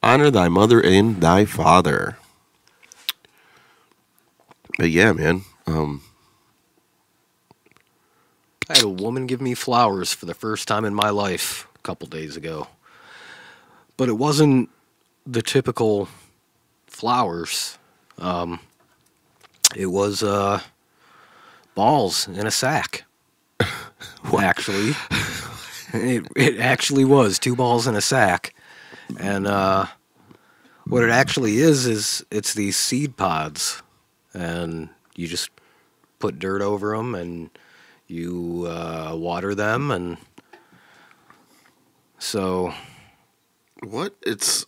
Honor thy mother and thy father. But yeah, man. Um, I had a woman give me flowers for the first time in my life a couple days ago. But it wasn't the typical flowers. Um, it was uh, balls in a sack. actually, it it actually was two balls in a sack, and uh, what it actually is is it's these seed pods, and you just put dirt over them and you uh, water them and so what? It's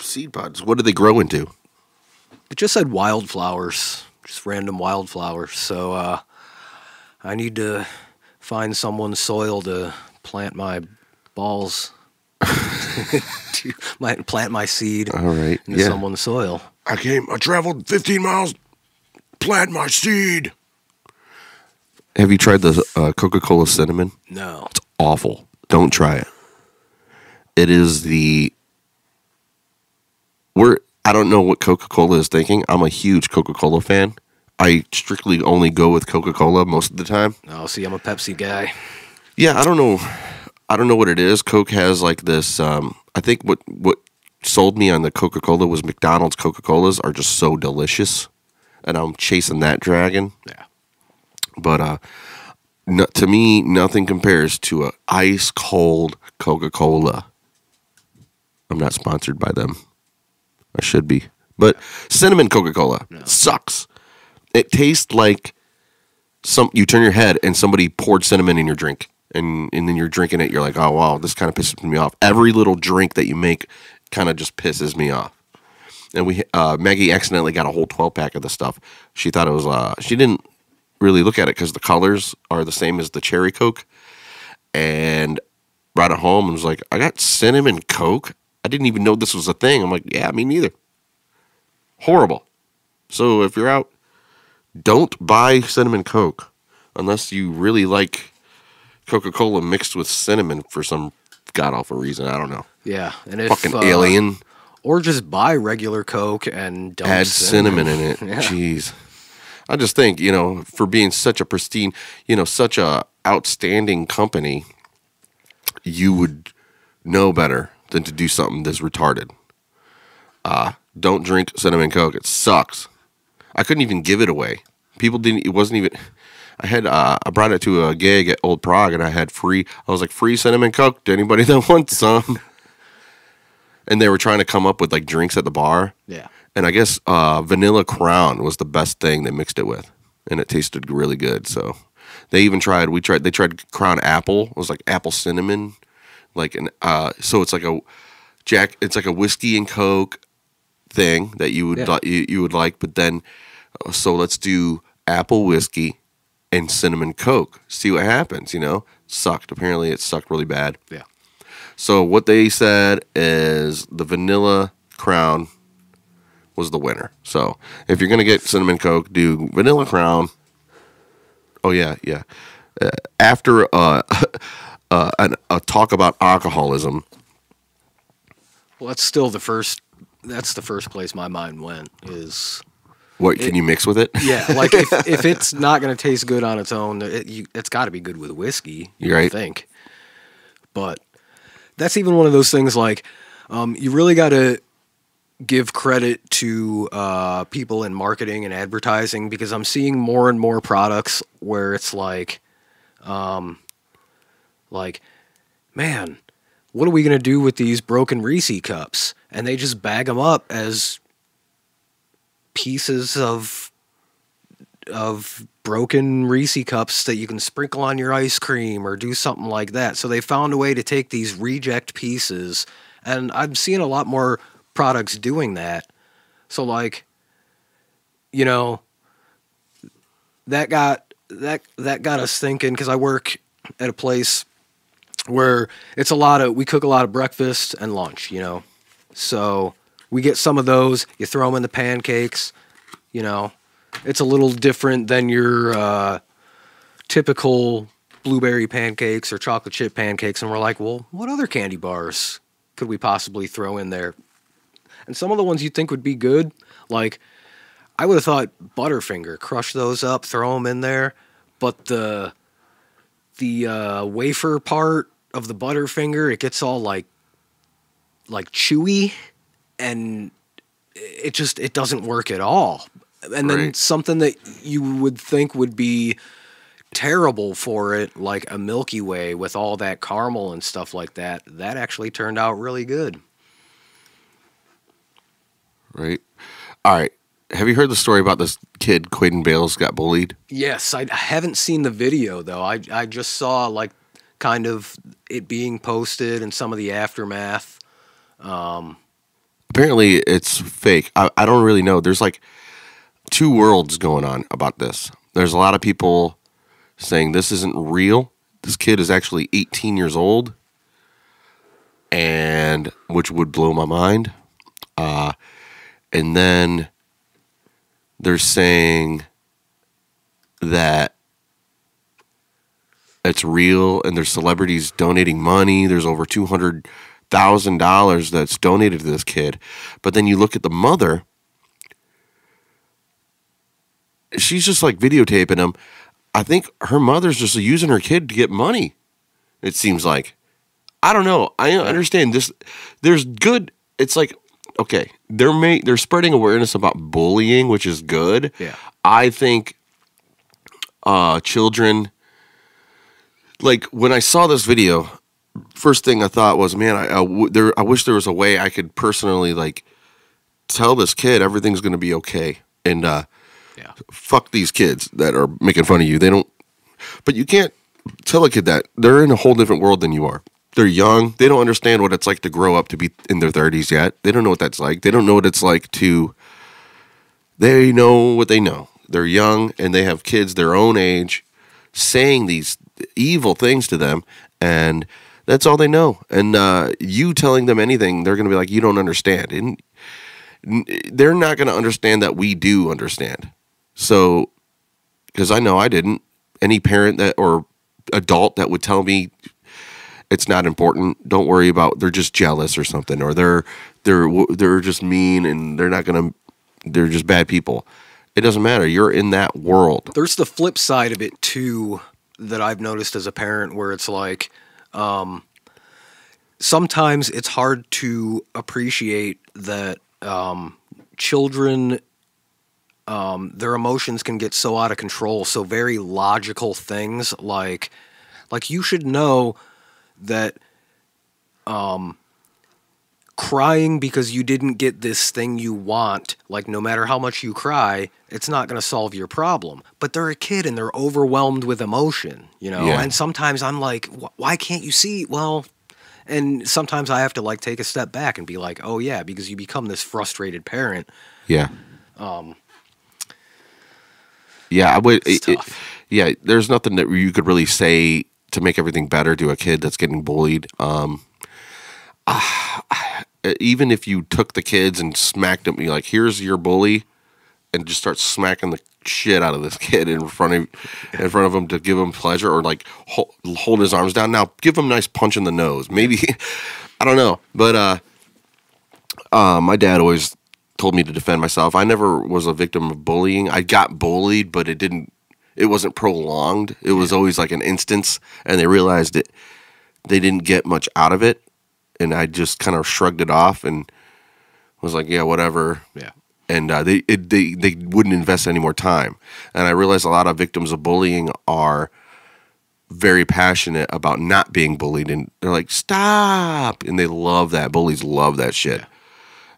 seed pods. What do they grow into? it just said wildflowers just random wildflowers so uh, i need to find someone's soil to plant my balls to my, plant my seed All right. into Yeah. someone's soil I came. I traveled 15 miles. Plant my seed. Have you tried the uh, Coca-Cola cinnamon? no It's awful. Don't try it. It is the we're I don't know what Coca-Cola is thinking. I'm a huge Coca-Cola fan. I strictly only go with Coca-Cola most of the time. Oh, see i'm a pepsi guy Yeah, I don't know I don't know what it is. Coke has like this um I think what what sold me on the Coca-Cola was McDonald's Coca-Colas are just so delicious and I'm chasing that dragon. yeah But uh, no, to me, nothing compares to a ice cold Coca Cola. I'm not sponsored by them. I should be. But cinnamon Coca Cola sucks. It tastes like some you turn your head and somebody poured cinnamon in your drink. And and then you're drinking it, you're like, oh wow, this kind of pisses me off. Every little drink that you make kind of just pisses me off. And we uh, Maggie accidentally got a whole 12 pack of the stuff. She thought it was uh she didn't really look at it because the colors are the same as the cherry coke. And brought it home and was like, I got cinnamon coke. I didn't even know this was a thing. I'm like, yeah, me neither. Horrible. So if you're out, don't buy cinnamon coke unless you really like Coca Cola mixed with cinnamon for some god awful reason. I don't know. Yeah, and if Fucking uh, alien. or just buy regular Coke and add cinnamon in it. Yeah. Jeez. I just think, you know, for being such a pristine, you know, such a outstanding company, you would know better than to do something this retarded. Uh, don't drink cinnamon coke. It sucks. I couldn't even give it away. People didn't. It wasn't even. I had. Uh, I brought it to a gig at Old Prague, and I had free. I was like, free cinnamon coke to anybody that wants some. and they were trying to come up with like drinks at the bar. Yeah. And I guess uh, vanilla crown was the best thing they mixed it with, and it tasted really good. So they even tried. We tried. They tried crown apple. It was like apple cinnamon, like an. Uh, so it's like a Jack. It's like a whiskey and coke thing that you would Yeah. li- you, you would like. But then, uh, so let's do apple whiskey and cinnamon coke. See what happens. You know, sucked. Apparently, it sucked really bad. Yeah. So what they said is the vanilla crown was the winner. So if you're gonna get cinnamon coke, do vanilla crown. Oh yeah, yeah. Uh, after uh, uh, an, a talk about alcoholism, Well, that's still the first. That's the first place my mind went. Is what can you mix with it? yeah, like if, if it's not going to taste good on its own, it, you, it's got to be good with whiskey. You You're right. think, but that's even one of those things. Like, um, you really got to give credit to uh, people in marketing and advertising because I'm seeing more and more products where it's like, um, like, man, what are we gonna do with these broken Reese cups? And they just bag them up as pieces of of broken Reese cups that you can sprinkle on your ice cream or do something like that. So they found a way to take these reject pieces, and I'm seeing a lot more products doing that. So like, you know, that got that that got us thinking because I work at a place where it's a lot of we cook a lot of breakfast and lunch, you know. So we get some of those. You throw them in the pancakes, you know. It's a little different than your uh, typical blueberry pancakes or chocolate chip pancakes, and we're like, well, what other candy bars could we possibly throw in there? And some of the ones you think would be good, like I would have thought Butterfinger, crush those up, throw them in there, but the the uh, wafer part of the Butterfinger, it gets all like like chewy, and it just it doesn't work at all. And then something that you would think would be terrible for it, like a Milky Way with all that caramel and stuff like that, that actually turned out really good. Right. All right. Have you heard the story about this kid, Quaden Bayles, got bullied? Yes, I I haven't seen the video though. I I just saw like kind of it being posted and some of the aftermath. Um, apparently it's fake. I, I don't really know. There's like two worlds going on about this. There's a lot of people saying this isn't real. This kid is actually 18 years old, and which would blow my mind. Uh, and then they're saying that it's real, and there's celebrities donating money. There's over two hundred thousand dollars that's donated to this kid. But then you look at the mother, she's just like videotaping him. I think her mother's just using her kid to get money. It seems like. I don't know. I understand this. There's good. It's like okay, they're ma- they're spreading awareness about bullying, which is good. Yeah. I think uh, children like when I saw this video, first thing I thought was, man, I, I w- there I wish there was a way I could personally like tell this kid everything's going to be okay and uh Yeah. fuck these kids that are making fun of you. They don't but you can't tell a kid that they're in a whole different world than you are. They're young. They don't understand what it's like to grow up to be in their 30s yet. They don't know what that's like. They don't know what it's like to they know what they know. They're young and they have kids their own age saying these evil things to them and that's all they know. And uh, you telling them anything, they're going to be like, you don't understand. And they're not going to understand that we do understand. So, because I know I didn't. Any parent that or adult that would tell me it's not important, don't worry about. They're just jealous or something, or they're they're they're just mean and they're not to. They're just bad people. It doesn't matter. You're in that world. There's the flip side of it too that I've noticed as a parent where it's like um, sometimes it's hard to appreciate that um, children um, their emotions can get so out of control so very logical things like like you should know that um, crying because you didn't get this thing you want, like no matter how much you cry, it's not going to solve your problem. But they're a kid and they're overwhelmed with emotion, you know? Yeah. And sometimes I'm like, why can't you see? Well, and sometimes I have to like take a step back and be like, oh yeah, because you become this frustrated parent. Yeah. Um. Yeah, I would. It- it- yeah, there's nothing that you could really say to make everything better to a kid that's getting bullied. Um. ah, even if you took the kids and smacked them, you're like, "Here's your bully," and just start smacking the shit out of this kid in front of in front of him to give him pleasure, or like hold, hold his arms down. Now, give him a nice punch in the nose. Maybe I don't know, but uh, uh, my dad always told me to defend myself. I never was a victim of bullying. I got bullied, but it didn't. It wasn't prolonged. It was always like an instance, and they realized it. They didn't get much out of it, and I just kind of shrugged it off and was like, "Yeah, whatever." Yeah. And uh, they it, they they wouldn't invest any more time. And I realized a lot of victims of bullying are very passionate about not being bullied, and they're like, "Stop!" And they love that. Bullies love that shit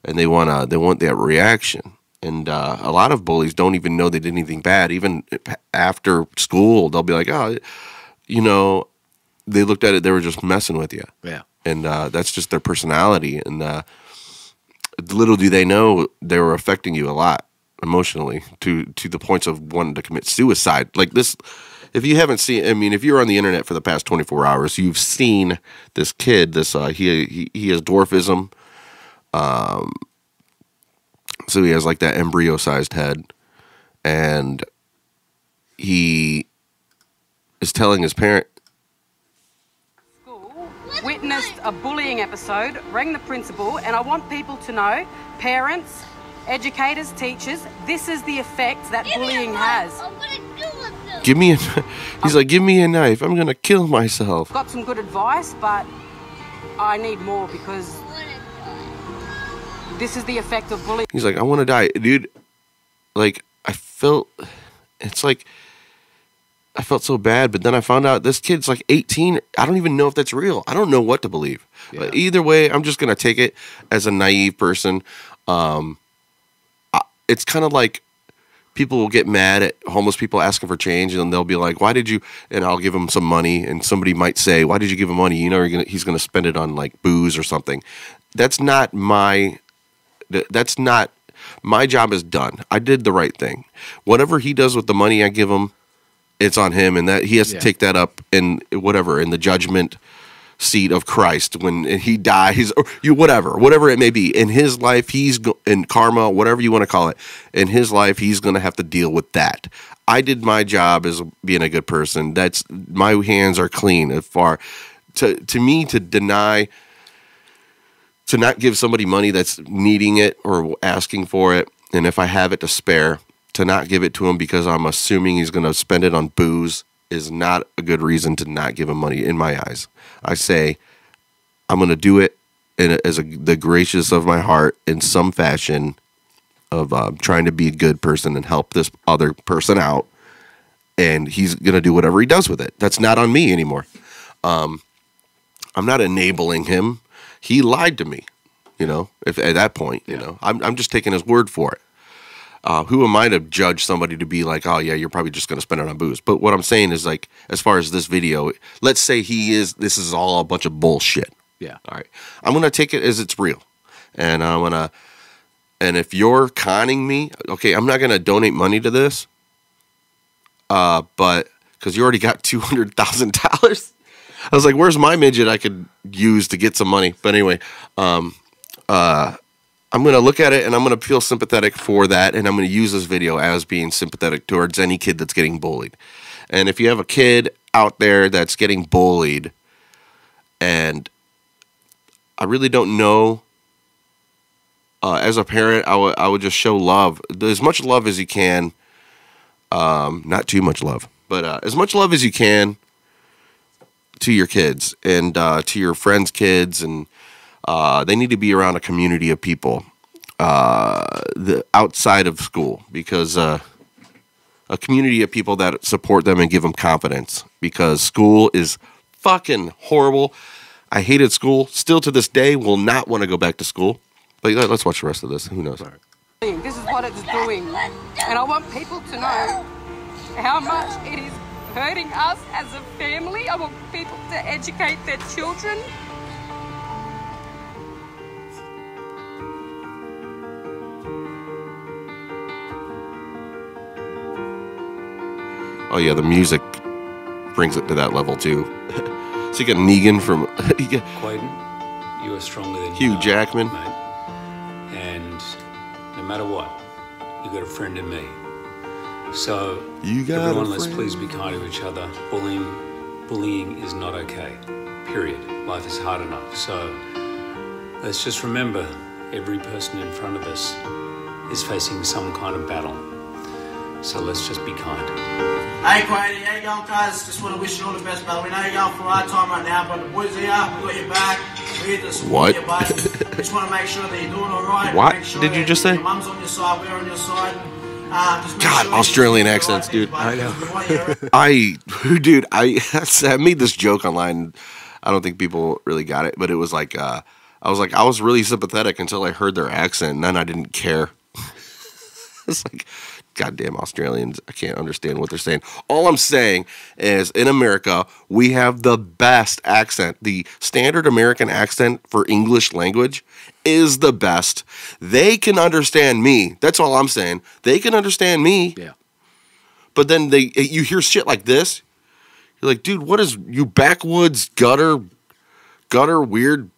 and they want to they want that reaction and uh, a lot of bullies don't even know they did anything bad. Even after school they'll be like oh you know they looked at it they were just messing with you Yeah. and uh, that's just their personality. And uh, little do they know they were affecting you a lot emotionally to to the points of wanting to commit suicide. Like this if you haven't seen i mean if you're on the internet for the past 24 hours you've seen this kid this uh, he, he he has dwarfism so he has like that embryo sized head and he is telling his parent school witnessed a bullying episode, rang the principal, and I want people to know, parents, educators, teachers, this is the effect that bullying has. I'm gonna do with give me a he's like give me a knife. I'm gonna kill myself. Got some good advice, but I need more because this is the effect of bullying. he's like i want to die. Dude like i felt it's like i felt so bad but then i found out this kid's like 18 i don't even know if that's real. I don't know what to believe. But either way i'm just gonna take it as a naive person. Um I- it's kind of like people will get mad at homeless people asking for change and they'll be like why did you and i'll give them some money and somebody might say why did you give him money? You know you're gonna, he's gonna spend it on like booze or something. That's not my th- that's not my job is done. I did the right thing. Whatever he does with the money i give him it's on him and that he has Yeah. to take that up in whatever in the judgment seat of Christ when he dies or you whatever whatever it may be. In his life he's go- in karma whatever you want to call it in his life he's going to have to deal with that. I did my job as being a good person. That's my hands are clean as far to to me to deny to not give somebody money that's needing it or asking for it and if I have it to spare to not give it to him because I'm assuming he's going to spend it on booze is not a good reason to not give him money in my eyes. I say I'm going to do it in as a, the gracious of my heart in some fashion of uh, trying to be a good person and help this other person out and he's going to do whatever he does with it. That's not on me anymore. Um I'm not enabling him. He lied to me. You know, if at that point, you know, I'm I'm just taking his word for it. Uh, who am I to judge somebody to be like, oh yeah, you're probably just going to spend it on booze? But what I'm saying is like, as far as this video, let's say he is. This is all a bunch of bullshit. Yeah. All right. I'm gonna take it as it's real, and I'm gonna. And if you're conning me, okay, I'm not gonna donate money to this. Uh, but because you already got two hundred thousand dollars, I was like, "Where's my midget I could use to get some money?" But anyway, um, uh, I'm gonna look at it and I'm gonna feel sympathetic for that, and I'm gonna use this video as being sympathetic towards any kid that's getting bullied. And if you have a kid out there that's getting bullied, and I really don't know. Uh, as a parent, I would I would just show love, as much love as you can. Um, not too much love, but uh, as much love as you can to your kids and uh, to your friends' kids, and uh, they need to be around a community of people uh, the outside of school because uh, a community of people that support them and give them confidence because school is fucking horrible. I hated school. Still to this day, will not want to go back to school. But let- let's watch the rest of this. Who knows? This is what it's doing. And I want people to know how much it is hurting us as a family. I want people to educate their children. Oh yeah, the music brings it to that level too. so you got Negan from you got Quaden, you are stronger than Hugh you are, Jackman. mate. And no matter what, you got a friend in me. So You got everyone, let's please be kind to each other. Bullying, bullying is not okay. Period. Life is hard enough. So let's just remember, every person in front of us is facing some kind of battle. So let's just be kind. Hey, Quady, how you going, guys? Just want to wish you all the best, brother. We know you're going for a hard time right now, but the boys are here. We got your back. We're here to support What? you, bud. just want to make sure that you're doing all right. What Make sure did you just say? Your mum's on your side. We're on your side. Just make God, Australian accents, dude. I know. We want I, dude, I, I made this joke online. I don't think people really got it, but it was like, uh, I was like, I was really sympathetic until I heard their accent, and then I didn't care. it's like, goddamn Australians, I can't understand what they're saying. All I'm saying is, in America, we have the best accent. The standard American accent for English language is the best. They can understand me. That's all I'm saying. They can understand me. Yeah. But then they eh, you hear shit like this. You're like, dude, what is you backwoods gutter gutter weird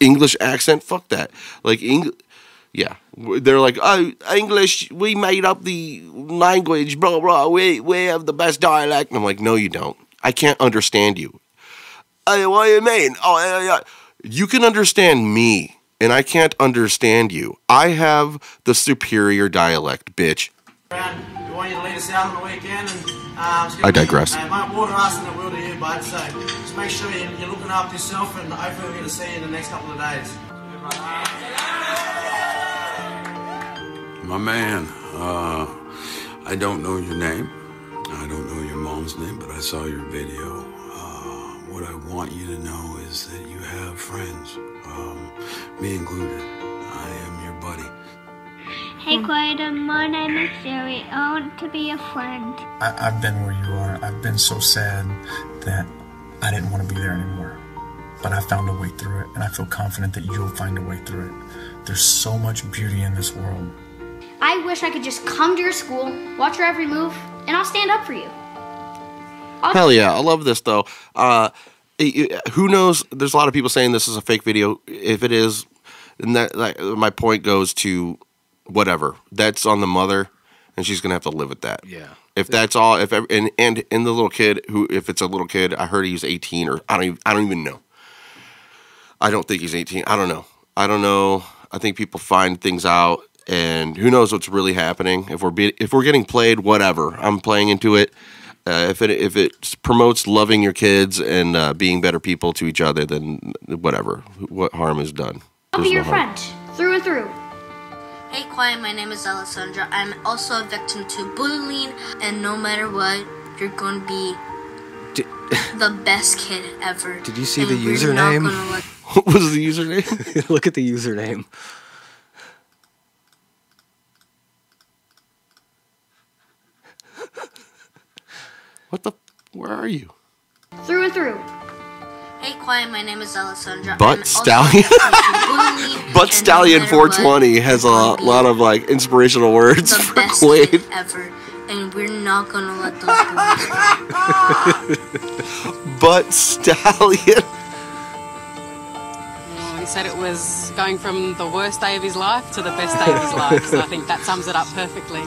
English accent? Fuck that. Like Eng- yeah. They're like, oh, English, we made up the language, blah blah. We we have the best dialect. And I'm like, no, you don't. I can't understand you. Hey, what do you mean? Oh, yeah, yeah. You can understand me, and I can't understand you. I have the superior dialect, bitch. around. We want you to lead us out on the weekend. And, um, I gonna digress. Uh, it won't water us and it will to you, bud. So just make sure you- you're looking after yourself, and hopefully we're going to see you in the next couple of days. My man, uh, I don't know your name. I don't know your mom's name, but I saw your video. Uh, what I want you to know is that you have friends, um, me included. I am your buddy. Hey, Quaden, my name is Siri. I want to be a friend. I, I've been where you are. I've been so sad that I didn't want to be there anymore. But I found a way through it, and I feel confident that you'll find a way through it. There's so much beauty in this world. I wish I could just come to your school, watch your every move, and I'll stand up for you. Hell yeah, I love this though. Uh, it- it- who knows? There's a lot of people saying this is a fake video. If it is, then that, that my point goes to whatever. That's on the mother, and she's gonna have to live with that. Yeah. If that's all, if ev- and and and the little kid who, if it's a little kid, I heard he's 18 or I don't even, I don't even know. I don't think he's 18. I don't know. I don't know. I think people find things out, and who knows what's really happening. If we're be, if we're getting played, whatever. I'm playing into it. Uh, if it if it promotes loving your kids and uh, being better people to each other, then whatever. What harm is done? I'll There's be your harm. friend, through and through. Hey, quiet. My name is Alessandra. I'm also a victim to bullying, and no matter what, you're going to be the best kid ever. Did you see and the username? What was the username? Look at the username. What the? Where are you? Through and through. Hey, quiet. My name is Alessandra. Butt Stallion? Butt Stallion no matter what, 420 has a lot of like inspirational words the for best Quaid. ever, and we're not gonna let those bullies. Butt Stallion. Well, he said it was going from the worst day of his life to the best day of his life. So I think that sums it up perfectly.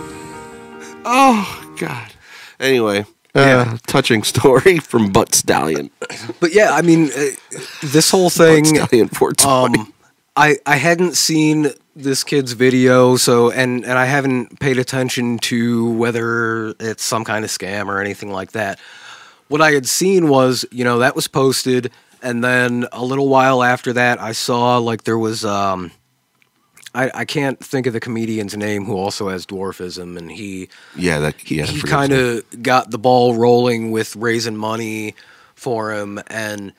Oh God. Anyway, uh, touching story from Butt Stallion. But yeah, I mean, uh, this whole thing. Butt Stallion 420. Um, I I hadn't seen this kid's video, so and and I haven't paid attention to whether it's some kind of scam or anything like that. What I had seen was, you know, that was posted, and then a little while after that, I saw like there was um. I, I can't think of the comedian's name who also has dwarfism, and he Yeah, that yeah. He kind of got the ball rolling with raising money for him and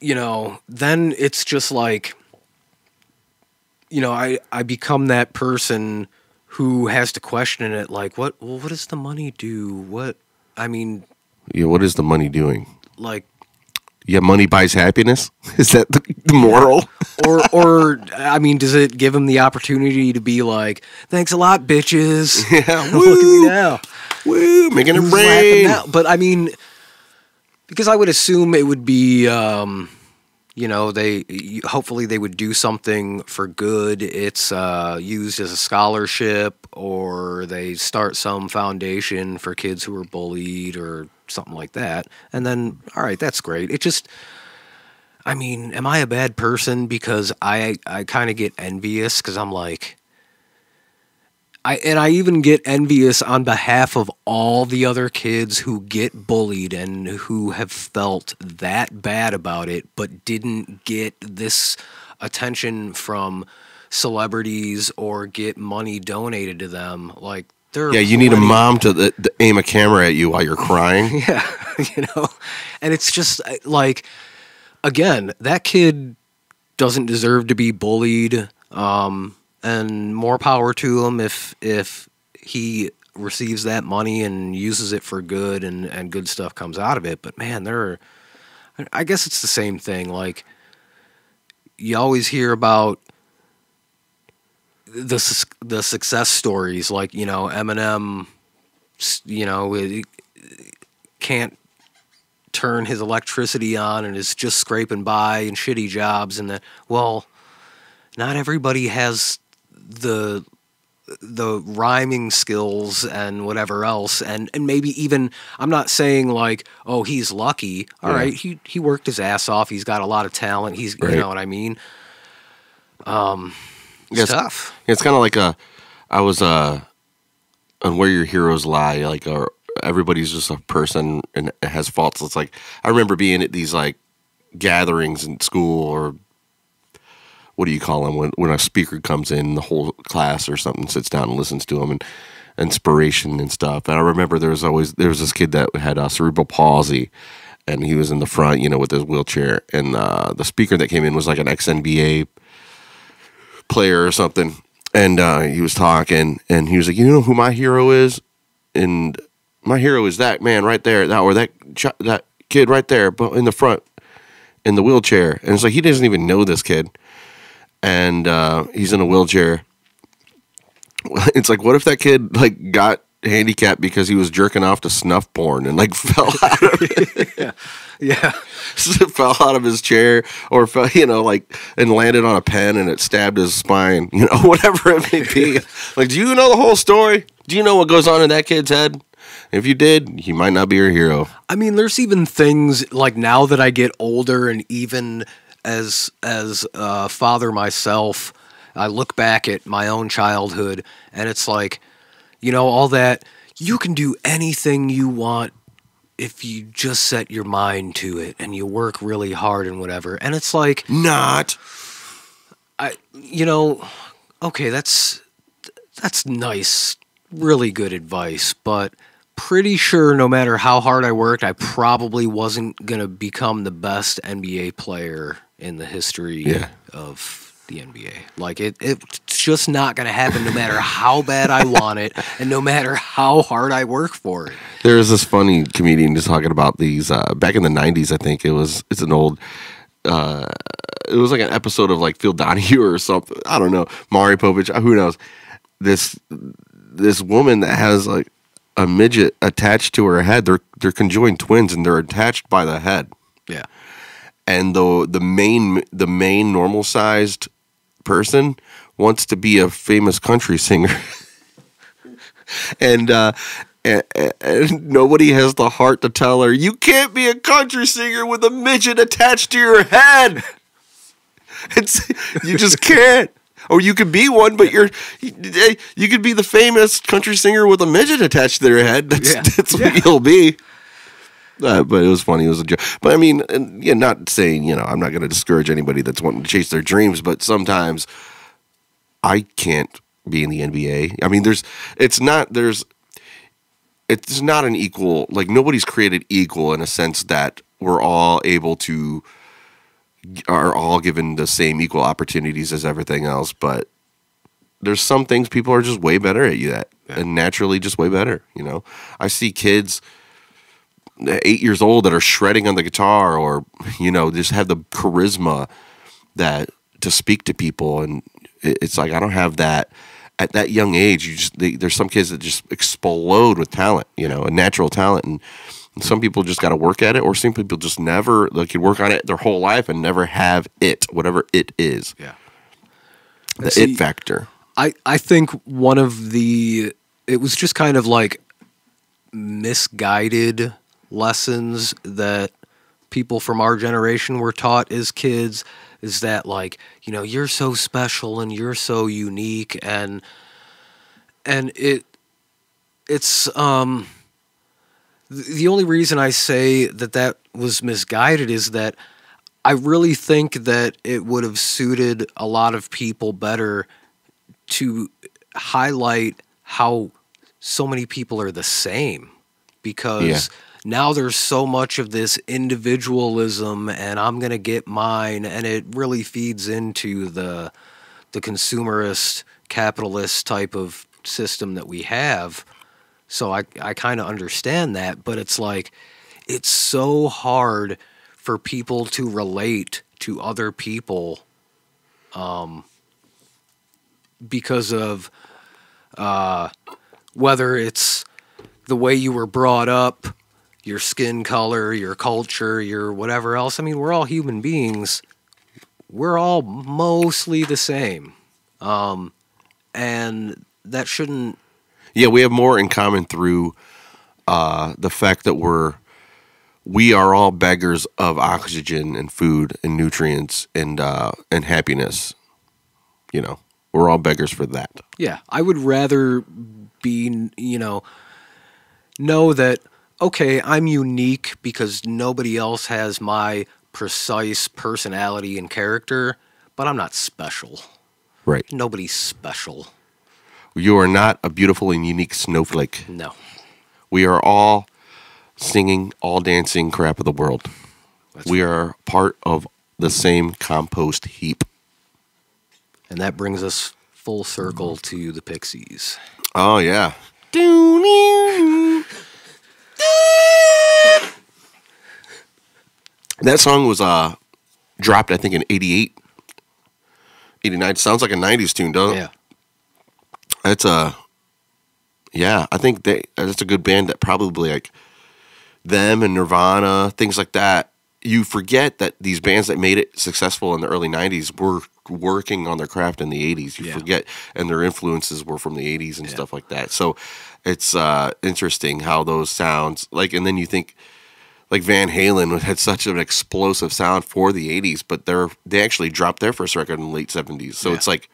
you know then it's just like you know i i become that person who has to question it like what well, what does the money do what i mean Yeah, what is the money doing? like Yeah, money buys happiness. Is that the, the moral? or or i mean does it give him the opportunity to be like thanks a lot bitches Yeah, look at me now Woo, making it rain. now? But I mean, because I would assume it would be, um, you know, they hopefully they would do something for good. It's uh, used as a scholarship, or they start some foundation for kids who are bullied, or something like that. And then, all right, that's great. It just. I mean, am I a bad person because I I kind of get envious because I'm like, I and I even get envious on behalf of all the other kids who get bullied and who have felt that bad about it but didn't get this attention from celebrities or get money donated to them like Yeah, you need a mom to, th- to aim a camera at you while you're crying. yeah, you know, and it's just uh, like, again, that kid doesn't deserve to be bullied. Um, and more power to him if if he receives that money and uses it for good and and good stuff comes out of it. But man, there are, I guess it's the same thing. Like you always hear about the the success stories, like you know Eminem, you know, can't turn his electricity on and is just scraping by in shitty jobs and that well not everybody has the the rhyming skills and whatever else. And and maybe even I'm not saying like oh he's lucky. All Yeah. right, he he worked his ass off. He's got a lot of talent. He's Right. you know what I mean? Um it's Yes. tough It's kind of like a, I was uh, on where your heroes lie. Like, uh, everybody's just a person and has faults. It's like I remember being at these like gatherings in school or what do you call them when when a speaker comes in, the whole class or something sits down and listens to them and inspiration and stuff. And I remember there was always there was this kid that had uh, cerebral palsy. And he was in the front, you know, with his wheelchair. And uh, the speaker that came in was like an ex NBA player or something, and uh, he was talking, and he was like, "You know who my hero is?" And my hero is that man right there, that or that that kid right there, but in the front, in the wheelchair. And it's like he doesn't even know this kid, and uh, he's in a wheelchair. It's like, what if that kid like got handicapped because he was jerking off to snuff porn and like fell out of it? yeah fell out of his chair or fell, you know, like and landed on a pen and it stabbed his spine, you know, whatever it may be. like, do you know the whole story? Do you know what goes on in that kid's head? If you did, he might not be your hero. I mean, there's even things like now that I get older, and even as as a father myself, I look back at my own childhood, and it's like, you know, all that you can do anything you want if you just set your mind to it and you work really hard and whatever. And it's like, not. I, you know, okay, that's that's nice, really good advice, but pretty sure no matter how hard I worked, I probably wasn't going to become the best NBA player in the history Yeah. of the NBA. Like it it's just not going to happen no matter how bad I want it and no matter how hard I work for it. There was this funny comedian just talking about these uh, back in the '90s. I think it was. It's an old. Uh, it was like an episode of like Phil Donahue or something. I don't know. Maury Povich. Who knows? This this woman that has like a midget attached to her head. They're they're conjoined twins and they're attached by the head. Yeah. And the the main the main normal sized person wants to be a famous country singer. and uh and, and nobody has the heart to tell her you can't be a country singer with a midget attached to your head. It's you just can't. Or you could be one, but you're you could be the famous country singer with a midget attached to their head. That's Yeah. that's what you'll be. Uh, but it was funny. It was a joke. But I mean, and, yeah, not saying you know I'm not going to discourage anybody that's wanting to chase their dreams, but sometimes I can't be in the NBA. I mean, there's it's not there's it's not an equal like nobody's created equal in a sense that we're all able to are all given the same equal opportunities as everything else, but there's some things people are just way better at you at and naturally just way better, you know. I see kids eight years old that are shredding on the guitar or you know just have the charisma that to speak to people. And it's like i don't have that at that young age you just they, there's some kids that just explode with talent you know a natural talent. And some people just got to work at it or some people just never they could work on it their whole life and never have it whatever it is. Yeah. the See- it factor. I, I think one of the it was just kind of like misguided lessons that people from our generation were taught as kids is that like you know you're so special and you're so unique and and it it's um the only reason I say that that was misguided is that I really think that it would have suited a lot of people better to highlight how so many people are the same because Yeah. Now there's so much of this individualism and I'm going to get mine and it really feeds into the the consumerist capitalist type of system that we have. So I I kind of understand that but it's like it's so hard for people to relate to other people um because of uh, whether it's the way you were brought up, your skin color, your culture, your whatever else. I mean, we're all human beings. We're all mostly the same. Um, and that shouldn't. Yeah, we have more in common through uh, the fact that we're we are all beggars of oxygen and food and nutrients and uh, and happiness. You know, we're all beggars for that. Yeah, I would rather be, you know, know that, okay, I'm unique because nobody else has my precise personality and character, but I'm not special. Right. Nobody's special. You are not a beautiful and unique snowflake. No. We are all singing, all dancing crap of the world. we are part of the same compost heap. And that brings us full circle to the Pixies. Oh yeah. That song was uh dropped I think in 88 89 sounds like a 90s tune, doesn't it? Yeah. That's a yeah, I think they that's a good band that probably like them and Nirvana, things like that. You forget that these bands that made it successful in the early 90s were working on their craft in the 80s. You Yeah. forget and their influences were from the 80s and stuff like that. So it's uh interesting how those sounds like and then you think like Van Halen had such an explosive sound for the 80s, but they're they actually dropped their first record in the late 70s. So Yeah. it's like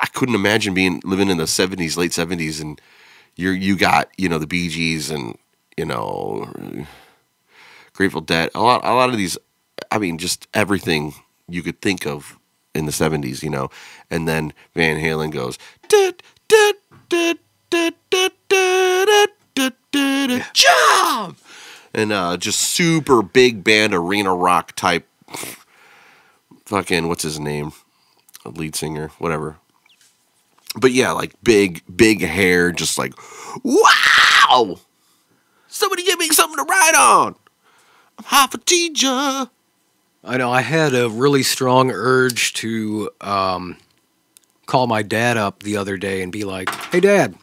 I couldn't imagine being living in the 70s, late 70s and you're you got, you know, the Bee Gees and, you know, Grateful Dead. A lot a lot of these I mean just everything you could think of in the 70s, you know. And then Van Halen goes "Dut, dut, dut, jump, and uh, just super big band arena rock type. Fucking what's his name? Lead singer, whatever. But yeah, like big, big hair, just like wow. Somebody give me something to ride on. I'm half a teacher. I know I had a really strong urge to um, call my dad up the other day and be like, "Hey, Dad,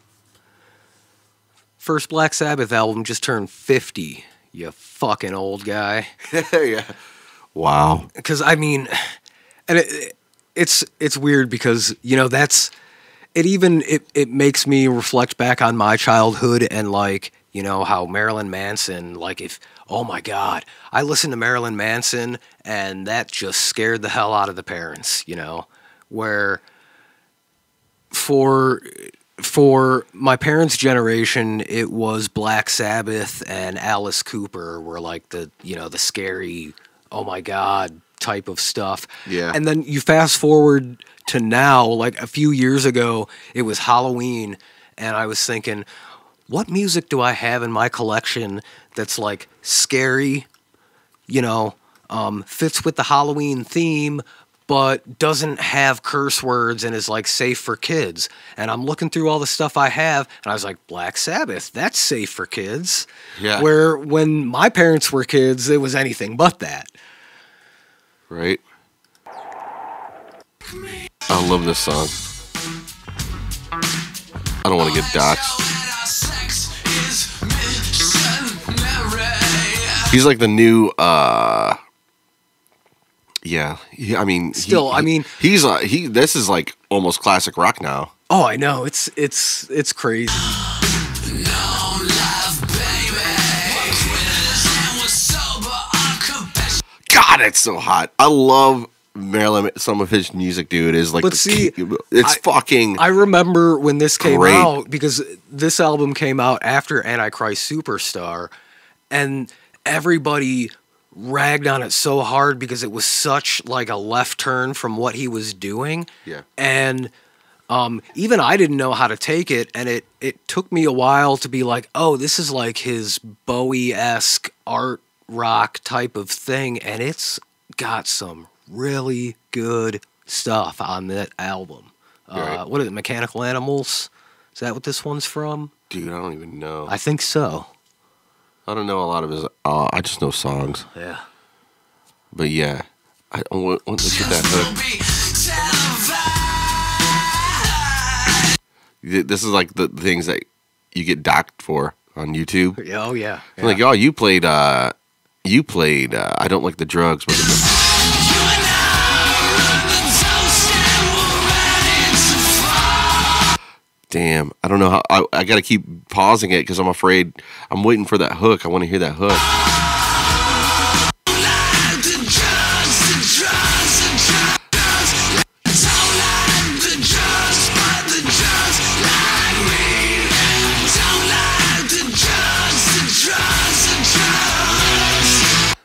first Black Sabbath album just turned fifty. You fucking old guy." yeah. Wow. Because I mean, and it, it's it's weird because you know that's it. Even it it makes me reflect back on my childhood and like you know how Marilyn Manson like if oh my god I listened to Marilyn Manson and that just scared the hell out of the parents. You know where for for my parents' generation, it was Black Sabbath and Alice Cooper were like the you know the scary, oh my god type of stuff. Yeah. And then you fast forward to now, like a few years ago, it was Halloween, and I was thinking, what music do I have in my collection that's like scary, you know, um, fits with the Halloween theme, but doesn't have curse words and is like safe for kids. And I'm looking through all the stuff I have, and I was like, Black Sabbath, that's safe for kids. Yeah. Where when my parents were kids, it was anything but that. Right? I love this song. I don't want to get doxxed. He's like the new uh yeah, he, I mean, he- Still, I he- mean- he's uh, he. This is like almost classic rock now. Oh, I know. It's it's it's crazy. God, it's so hot. I love Marilyn. Some of his music, dude, is like. But see, it's I- fucking. I remember when this came Great. out because this album came out after Antichrist Superstar, and everybody ragged on it so hard because it was such like a left turn from what he was doing. Yeah. And um, even I didn't know how to take it, and it it took me a while to be like, oh, this is like his Bowie esque art rock type of thing, and it's got some really good stuff on that album. Uh, Right. What is it? Mechanical Animals? Is that what this one's from? dude, I don't even know. I think so. I don't know a lot of his. Uh, I just know songs. Yeah. But yeah, I I want, want to get that hook. This is like the things that you get docked for on YouTube. Yeah, Oh yeah. I'm Like, oh, you played. uh You played. uh I don't like the drugs, but. Damn, I don't know how. I, I got to keep pausing it because I'm afraid. I'm waiting for that hook. I want to hear that hook.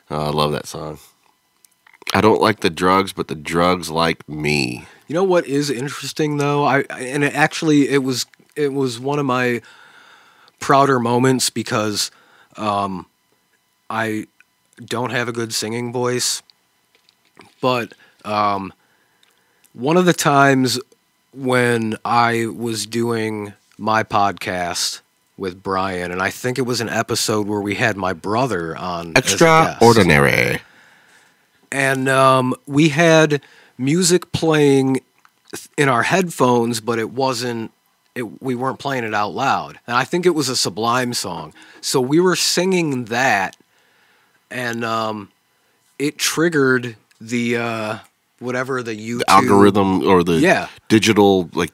Oh, I love that song. I don't like the drugs, but the drugs like me. You know what is interesting though? I I- and it actually it was it was one of my prouder moments because um, I don't have a good singing voice, but um, one of the times when I was doing my podcast with Brian, and I think it was an episode where we had my brother on. as a guest Extraordinary. and um, we had music playing in our headphones, but it wasn't. It, we weren't playing it out loud, and I think it was a Sublime song. So we were singing that, and um, it triggered the uh, whatever the YouTube The algorithm or the Yeah. digital, like,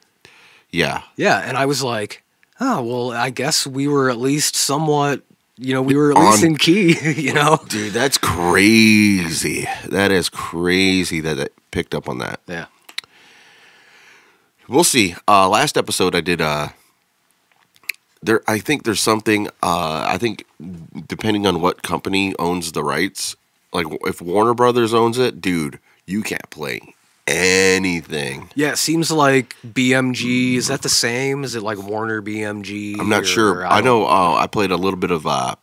yeah. Yeah, and I was like, oh well, I guess we were at least somewhat. You know, we were at least On- in key. You know. Dude, that's crazy. That is crazy that it picked up on that. Yeah. We'll see. Uh last episode I did uh there I think there's something uh I think depending on what company owns the rights, like if Warner Brothers owns it, dude, you can't play anything. Yeah, it seems like BMG. Is that the same? Is it like Warner BMG? I'm not or- sure. or I don't- know. Uh, I played a little bit of. Uh,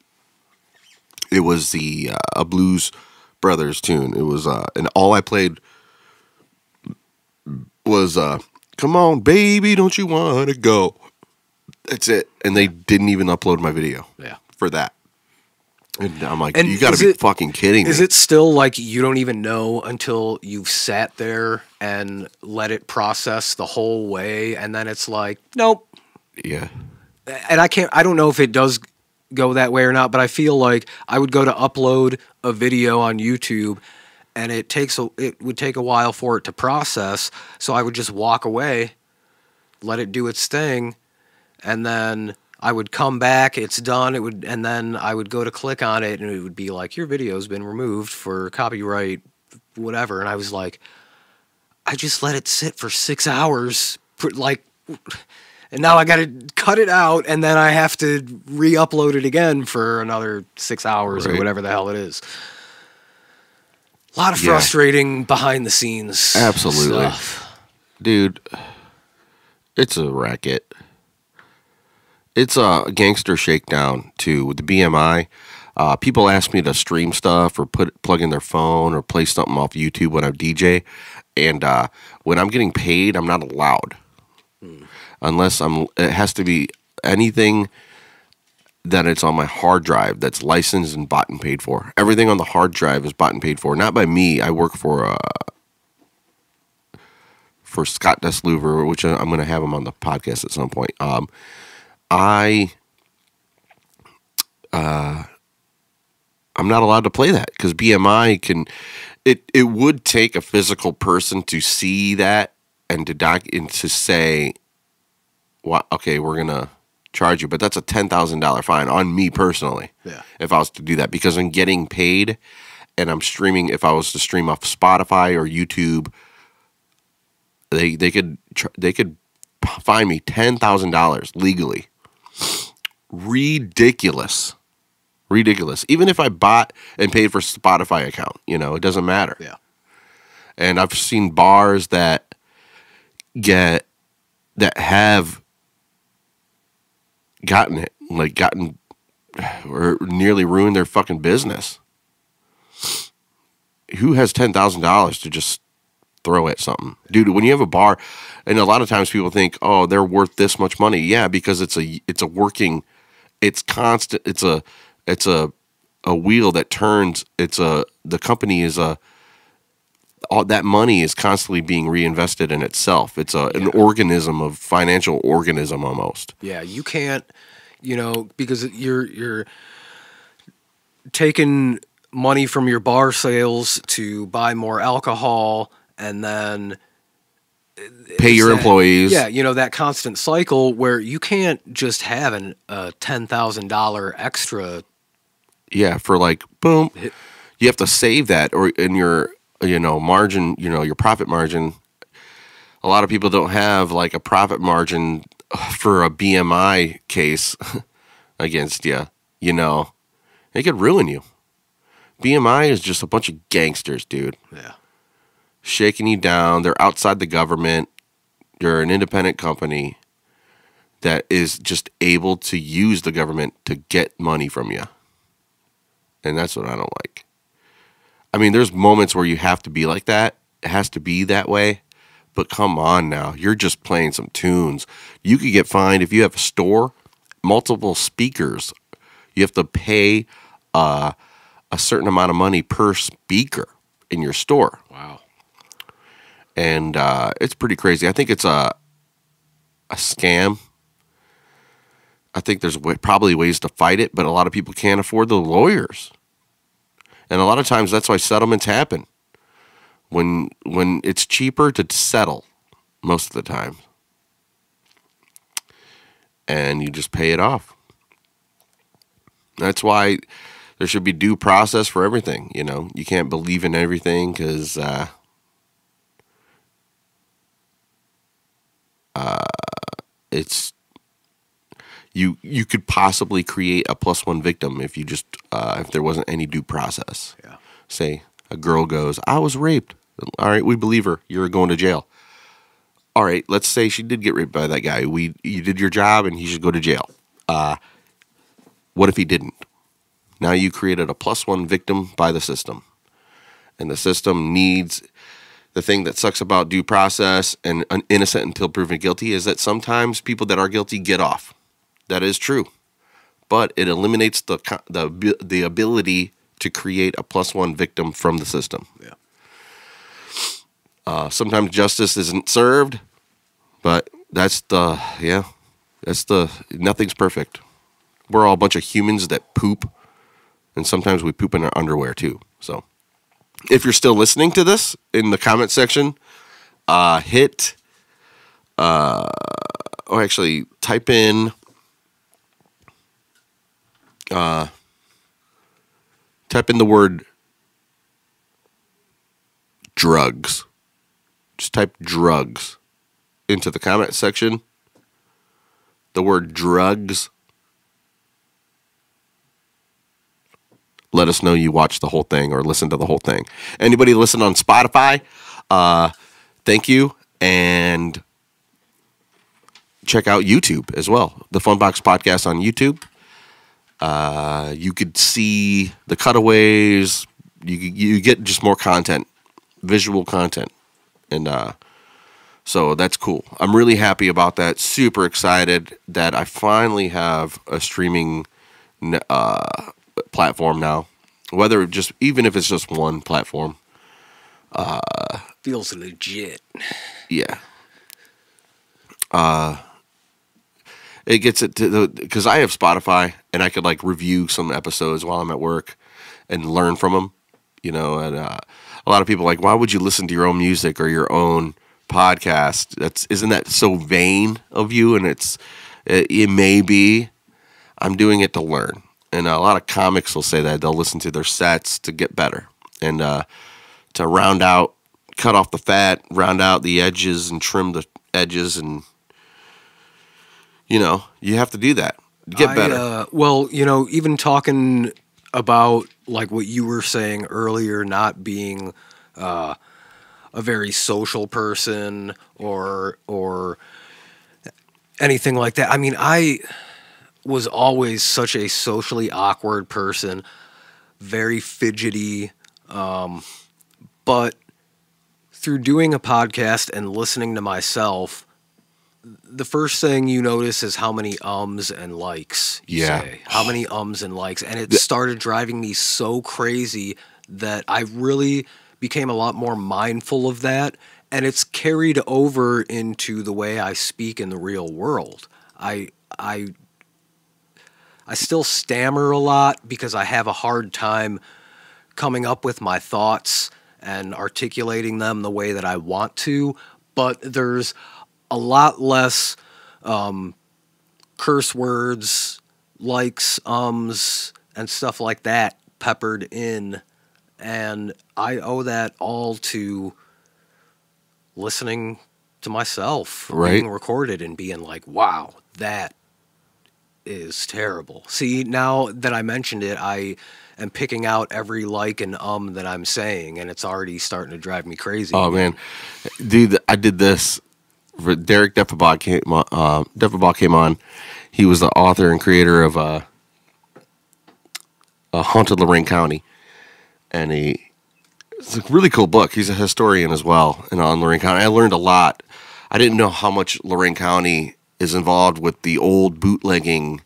it was the uh, a Blues Brothers tune. It was, uh, and all I played was uh, "Come on, baby, don't you want to go?" That's it. And they didn't even upload my video. Yeah. For that. And I'm like, And you got to be it- fucking kidding me. Is it still like you don't even know until you've sat there and let it process the whole way, and then it's like, nope. Yeah. And I can't. I don't know if it does go that way or not, but I feel like I would go to upload a video on YouTube, and it takes a. It would take a while for it to process, so I would just walk away, let it do its thing, and then I would come back. It's done. It would, and then I would go to click on it, and it would be like, "Your video's been removed for copyright, whatever." And I was like, "I just let it sit for six hours, like." And now I got to cut it out, and then I have to re-upload it again for another six hours or whatever the hell it is. A lot of Yeah. frustrating behind the scenes. Absolutely. stuff. Dude, it's a racket. It's a gangster shakedown too with the BMI. Uh, people ask me to stream stuff or put plug in their phone or play something off YouTube when I'm DJ, and uh, when I'm getting paid, I'm not allowed unless I'm. It has to be anything that it's on my hard drive that's licensed and bought and paid for. Everything on the hard drive is bought and paid for, not by me. I work for uh, for Scott Desluver, which I- I'm going to have him on the podcast at some point. Um, I uh, I'm not allowed to play that because BMI can. It it would take a physical person to see that and to doc and to say, "Well, okay, we're gonna charge you," but that's a ten thousand dollar fine on me personally. Yeah. If I was to do that, because I'm getting paid, and I'm streaming. If I was to stream off Spotify or YouTube, they they could they could fine me ten thousand dollars legally. Ridiculous, ridiculous. Even if I bought and paid for Spotify account, you know, it doesn't matter. Yeah. And I've seen bars that get that have gotten it, like gotten or nearly ruined their fucking business. Who has ten thousand dollars to just throw at something, dude? When you have a bar, and a lot of times people think, oh, they're worth this much money. Yeah, because it's a it's a working, it's constant. It's a it's a a wheel that turns. It's a the company is a all that money is constantly being reinvested in itself. It's a an organism of financial organism almost. Yeah, you can't, you know, because you're you're taking money from your bar sales to buy more alcohol and then Pay your that- employees. Yeah, you know that constant cycle where you can't just have an a ten thousand dollar extra. Yeah, for like boom, you have to save that or in your you know margin, you know your profit margin. A lot of people don't have like a profit margin for a BMI case against you. You know, it could ruin you. BMI is just a bunch of gangsters, dude. Yeah. shaking you down. They're outside the government. You're an independent company that is just able to use the government to get money from you. And that's what I don't like. I mean, there's moments where you have to be like that. It has to be that way. But come on now. You're just playing some tunes. You could get fined if you have a store, multiple speakers. You have to pay uh, a certain amount of money per speaker in your store Wow. and uh, it's pretty crazy. I think it's a a scam. I think there's wa- probably ways to fight it, but a lot of people can't afford the lawyers, and a lot of times that's why settlements happen. When when it's cheaper to settle, most of the time, and you just pay it off. That's why there should be due process for everything. You know, you can't believe in everything because. Uh, it's you you could possibly create a plus one victim if you just uh, if there wasn't any due process. Yeah. Say a girl goes, "I was raped." All right, we believe her. You're going to jail. All right, let's say she did get raped by that guy. We you did your job and he should go to jail. Uh, what if he didn't? Now you created a plus one victim by the system. And the system needs the thing that sucks about due process and un- innocent until proven guilty is that sometimes people that are guilty get off. That is true. But it eliminates the the the ability to create a plus one victim from the system. Yeah. Uh, sometimes justice isn't served, but that's the yeah, that's the nothing's perfect. We're all a bunch of humans that poop, and sometimes we poop in our underwear too. So, if you're still listening to this in the comment section, uh, hit uh, or actually type in uh, type in the word drugs. Just type drugs into the comment section. The word drugs. Let us know you watched the whole thing or listened to the whole thing. Anybody listen on Spotify? Uh, thank you. And check out YouTube as well. The Funbox Podcast on YouTube. Uh, you could see the cutaways. You you get just more content, visual content, and uh, so that's cool. I'm really happy about that. Super excited that I finally have a streaming uh, platform now. Whether just even if it's just one platform, uh, Feels legit. yeah. Uh, it gets it to the because I have Spotify and I could like review some episodes while I'm at work and learn from them, you know. And uh, a lot of people like, why would you listen to your own music or your own podcast? That's isn't that so vain of you? And it's it, it may be. I'm doing it to learn, and a lot of comics will say that they'll listen to their sets to get better and uh, to round out, cut off the fat, round out the edges, and trim the edges and you know, you have to do that. Get I, better. Uh, well, you know, even talking about like what you were saying earlier, not being uh, a very social person or or anything like that. I mean, I was always such a socially awkward person, very fidgety, um, but through doing a podcast and listening to myself, the first thing you notice is how many ums and likes you Yeah. say. How many ums and likes. And it started driving me so crazy that I really became a lot more mindful of that. And it's carried over into the way I speak in the real world. I I I still stammer a lot because I have a hard time coming up with my thoughts and articulating them the way that I want to, but there's a lot less um, curse words, likes, ums, and stuff like that peppered in. And I owe that all to listening to myself Right. being recorded and being like, wow, that is terrible. See, now that I mentioned it, I am picking out every like and um that I'm saying, and it's already starting to drive me crazy. Oh man, dude, I did this. Derek Defferbach came. on- Uh, Defferbach came on. He was the author and creator of uh, uh, Haunted Lorain County, and he it's a really cool book. He's a historian as well, and on Lorain County, I learned a lot. I didn't know how much Lorain County is involved with the old bootlegging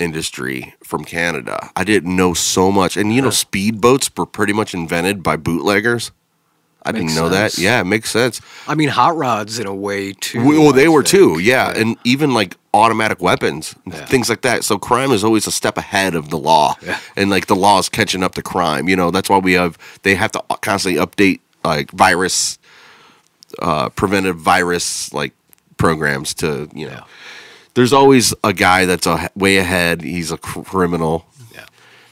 industry from Canada. I didn't know so much, and you know, speedboats were pretty much invented by bootleggers. I Makes didn't know that. Yeah, it makes sense. I mean, hot rods in a way too. well, they I were think. too. Yeah, and even like automatic weapons, things like that. So crime is always a step ahead of the law, Yeah. and like the law is catching up to crime. You know, that's why we have they have to constantly update like virus, uh, preventive virus like programs to you know. There's always a guy that's a, way ahead. He's a cr- criminal.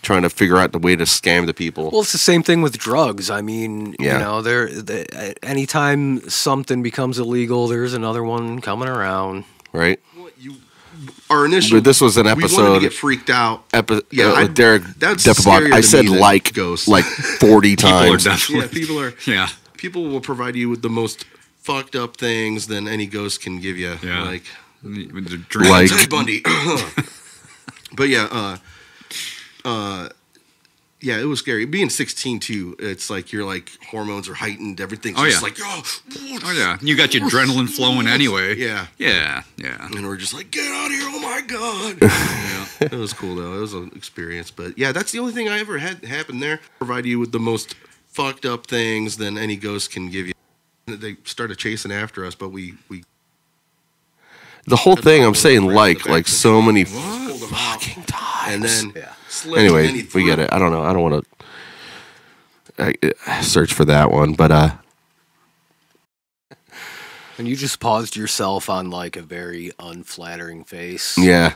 Yeah. Trying to figure out the way to scam the people. Well, it's the same thing with drugs. I mean, Yeah. you know, there. The, anytime something becomes illegal, there's another one coming around. right? Our initial. But this was an episode. We wanted episode- to get freaked out. Epi- Yeah, uh, I- with Derek that's Defferbach. scarier I said than like ghosts. like forty People are times. definitely. Yeah, people are. Yeah. people will provide you with the most fucked up things than any ghost can give you. Yeah. Like, With the dreams. like Ted Bundy. but yeah, uh, uh, yeah, it was scary. Being 16 too, it's like your like hormones are heightened. Everything's Oh, just yeah. like, oh, Oh yeah, you got your adrenaline flowing anyway. Yeah. Yeah, yeah. And we're just like, get out of here! Oh my god! Yeah. It was cool though. It was an experience. But yeah, that's the only thing I ever had happen there. Provide you with the most fucked up things than any ghost can give you. They started chasing after us, but we we. The whole thing, I'm saying like, like so many fucking times. And then yeah. Slipped Anyway, he we get it. I don't know. I don't want to search for that one, but uh, And you just paused yourself on like a very unflattering face. yeah,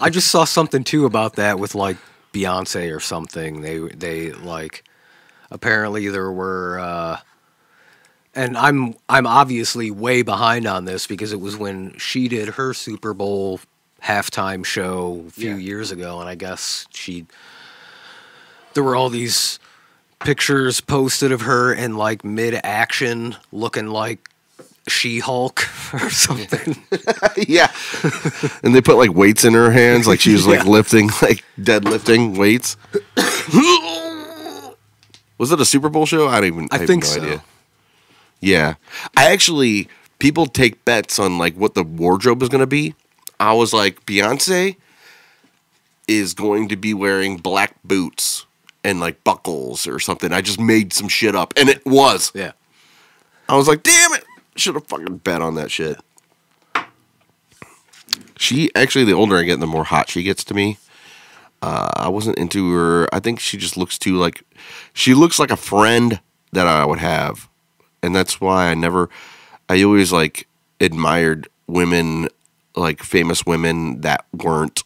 I just saw something too about that with like Beyonce or something. They they like apparently there were uh and I'm I'm obviously way behind on this because it was when she did her Super Bowl halftime show a few years ago and I guess she there were all these pictures posted of her in like mid action looking like She-Hulk or something. yeah. and they put like weights in her hands, like she was like Yeah. lifting, like deadlifting weights. was it a Super Bowl show? I don't even. I have think no so. Idea. Yeah, I actually people take bets on like what the wardrobe is going to be. I was like, Beyonce is going to be wearing black boots and like buckles or something. I just made some shit up, and it was. Yeah. I was like, damn it, should have fucking bet on that shit. She actually, the older I get, the more hot she gets to me. Uh, I wasn't into her. I think she just looks too like, she looks like a friend that I would have, and that's why I never. I always like admired women, like famous women that weren't.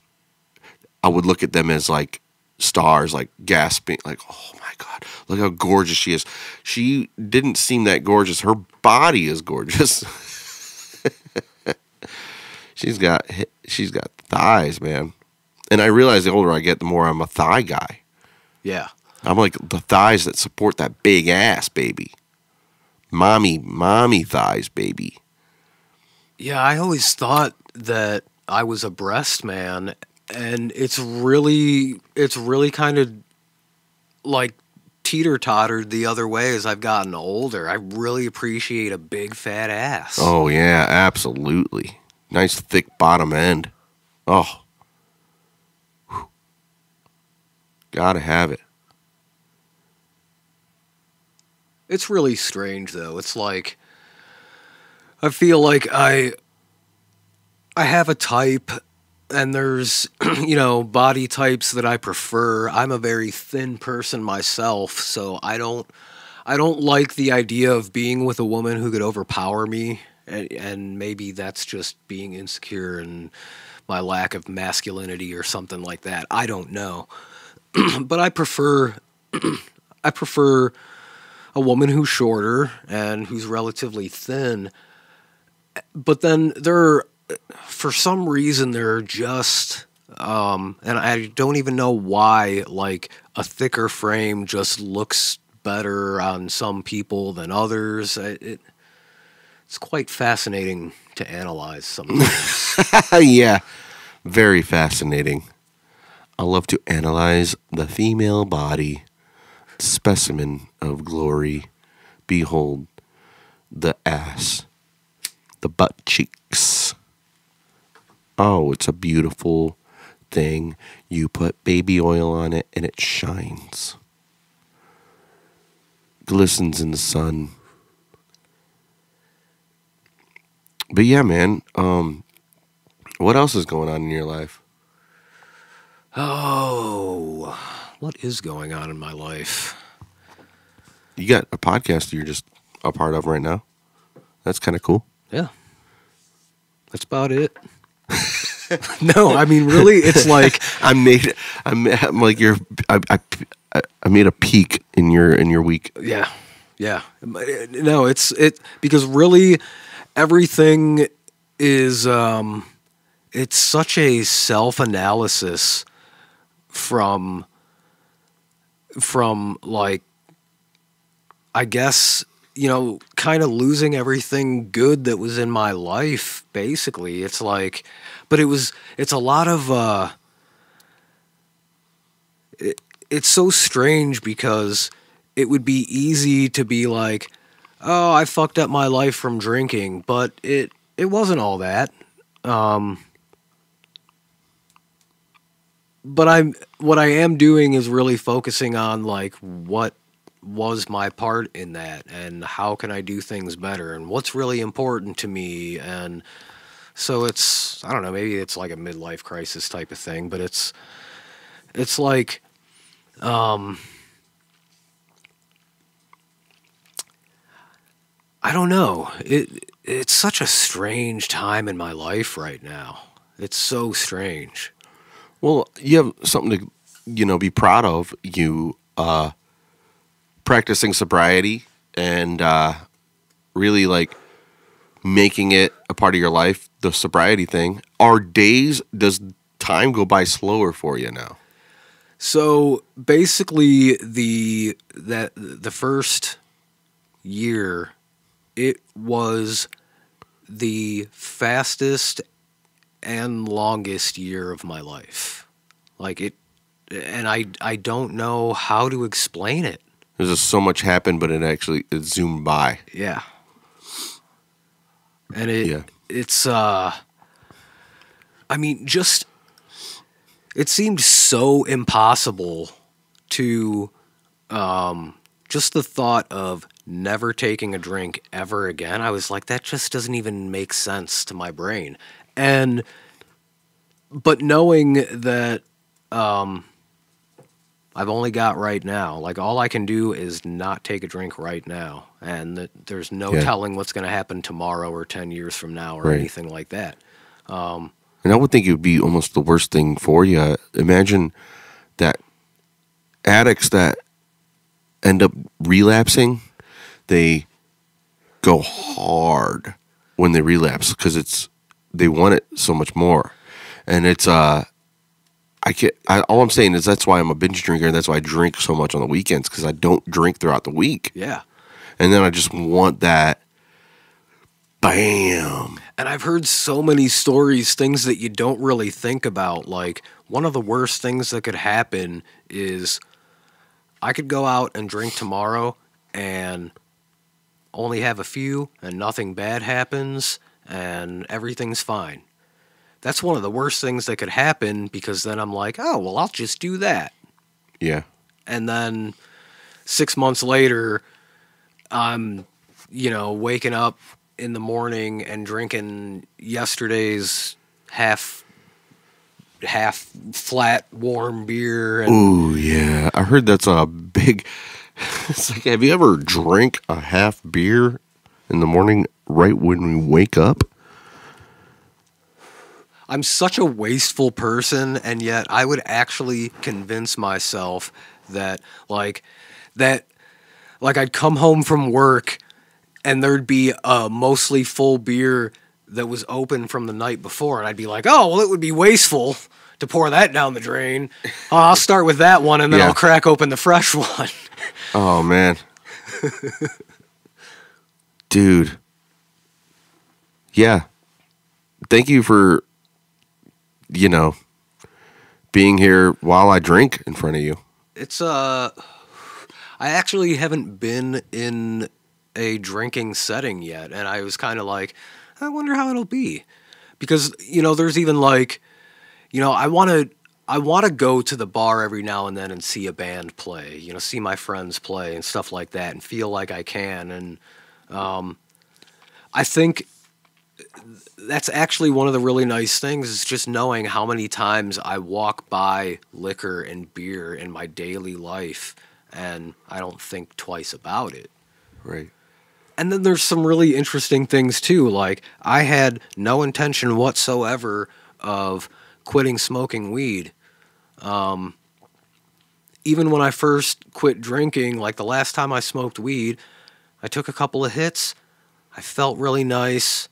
I would look at them as like stars, like gasping, like, oh my God, look how gorgeous she is. She didn't seem that gorgeous. Her body is gorgeous. she's got she's got thighs, man. And I realize the older I get, the more I'm a thigh guy. Yeah. I'm like the thighs that support that big ass, baby. Mommy, mommy thighs, baby. Yeah, I always thought that I was a breast man, and it's really, it's really kind of like teeter tottered the other way as I've gotten older. I really appreciate a big fat ass. Oh yeah, absolutely. Nice thick bottom end. Oh. Whew. Gotta have it. It's really strange though. It's like I feel like I I have a type and there's you know body types that I prefer. I'm a very thin person myself, so I don't I don't like the idea of being with a woman who could overpower me and, and maybe that's just being insecure and my lack of masculinity or something like that. I don't know. but I prefer I prefer a woman who's shorter and who's relatively thin. But then there are, for some reason, they're just, um, and I don't even know why, like a thicker frame just looks better on some people than others. It, it it's quite fascinating to analyze sometimes. yeah. Very fascinating. I love to analyze the female body. Specimen of glory. Behold the ass, the butt cheeks. Oh, it's a beautiful thing. You put baby oil on it and it shines, glistens in the sun. But yeah, man. Um, what else is going on in your life? oh, what is going on in my life? You got a podcast you're just a part of right now. That's kind of cool. Yeah. That's about it. no, I mean, really, it's like I made. I'm, I'm like you're. I, I, I made a peak in your in your week. Yeah, yeah. No, it's it because really everything is um it's such a self-analysis from from like I guess you know, kind of losing everything good that was in my life. Basically, it's like, but it was. It's a lot of. uh it, It's so strange because it would be easy to be like, oh, I fucked up my life from drinking, but it it wasn't all that. Um, but I'm what I am doing is really focusing on like what was my part in that and how can I do things better and what's really important to me and so it's I don't know maybe it's like a midlife crisis type of thing but it's it's like um I don't know. It it's such a strange time in my life right now. It's so strange. Well, you have something to, you know, be proud of. You uh, practicing sobriety and uh, really like making it a part of your life. The sobriety thing. Are days does time go by slower for you now? So basically, the that the first year, it was the fastest and longest year of my life. Like it, and I I don't know how to explain it. There's just so much happened, but it actually it zoomed by. Yeah. And it it's uh I mean just it seemed so impossible to um just the thought of never taking a drink ever again. I was like that just doesn't even make sense to my brain. And but knowing that um I've only got right now. Like all I can do is not take a drink right now, and there's no Yeah. telling what's going to happen tomorrow or ten years from now or Right. anything like that. Um, And I would think it would be almost the worst thing for you. Imagine that addicts that end up relapsing, they go hard when they relapse because it's they want it so much more, and it's uh. I can't. I, all I'm saying is that's why I'm a binge drinker, and that's why I drink so much on the weekends because I don't drink throughout the week. yeah, And then I just want that. Bam. and I've heard so many stories, things that you don't really think about. Like one of the worst things that could happen is I could go out and drink tomorrow and only have a few, and nothing bad happens, and everything's fine. That's one of the worst things that could happen because then I'm like, oh, well, I'll just do that. Yeah. And then six months later, I'm, you know, waking up in the morning and drinking yesterday's half half flat warm beer and Ooh, yeah. I heard that's a big. It's like, have you ever drank a half beer in the morning right when we wake up? I'm such a wasteful person, and yet I would actually convince myself that, like, that, like, I'd come home from work and there'd be a mostly full beer that was open from the night before, and I'd be like, oh, well, it would be wasteful to pour that down the drain. Oh, I'll start with that one, and then Yeah. I'll crack open the fresh one. Oh, man. Dude. Yeah. Thank you for, you know, being here while I drink in front of you. It's uh I actually haven't been in a drinking setting yet and I was kind of like I wonder how it'll be. Because you know there's even like you know I want to I want to go to the bar every now and then and see a band play, you know, see my friends play and stuff like that and feel like I can and um I think that's actually one of the really nice things is just knowing how many times I walk by liquor and beer in my daily life and I don't think twice about it. Right. And then there's some really interesting things too. Like I had no intention whatsoever of quitting smoking weed. Um, even when I first quit drinking, like the last time I smoked weed, I took a couple of hits. I felt really nice.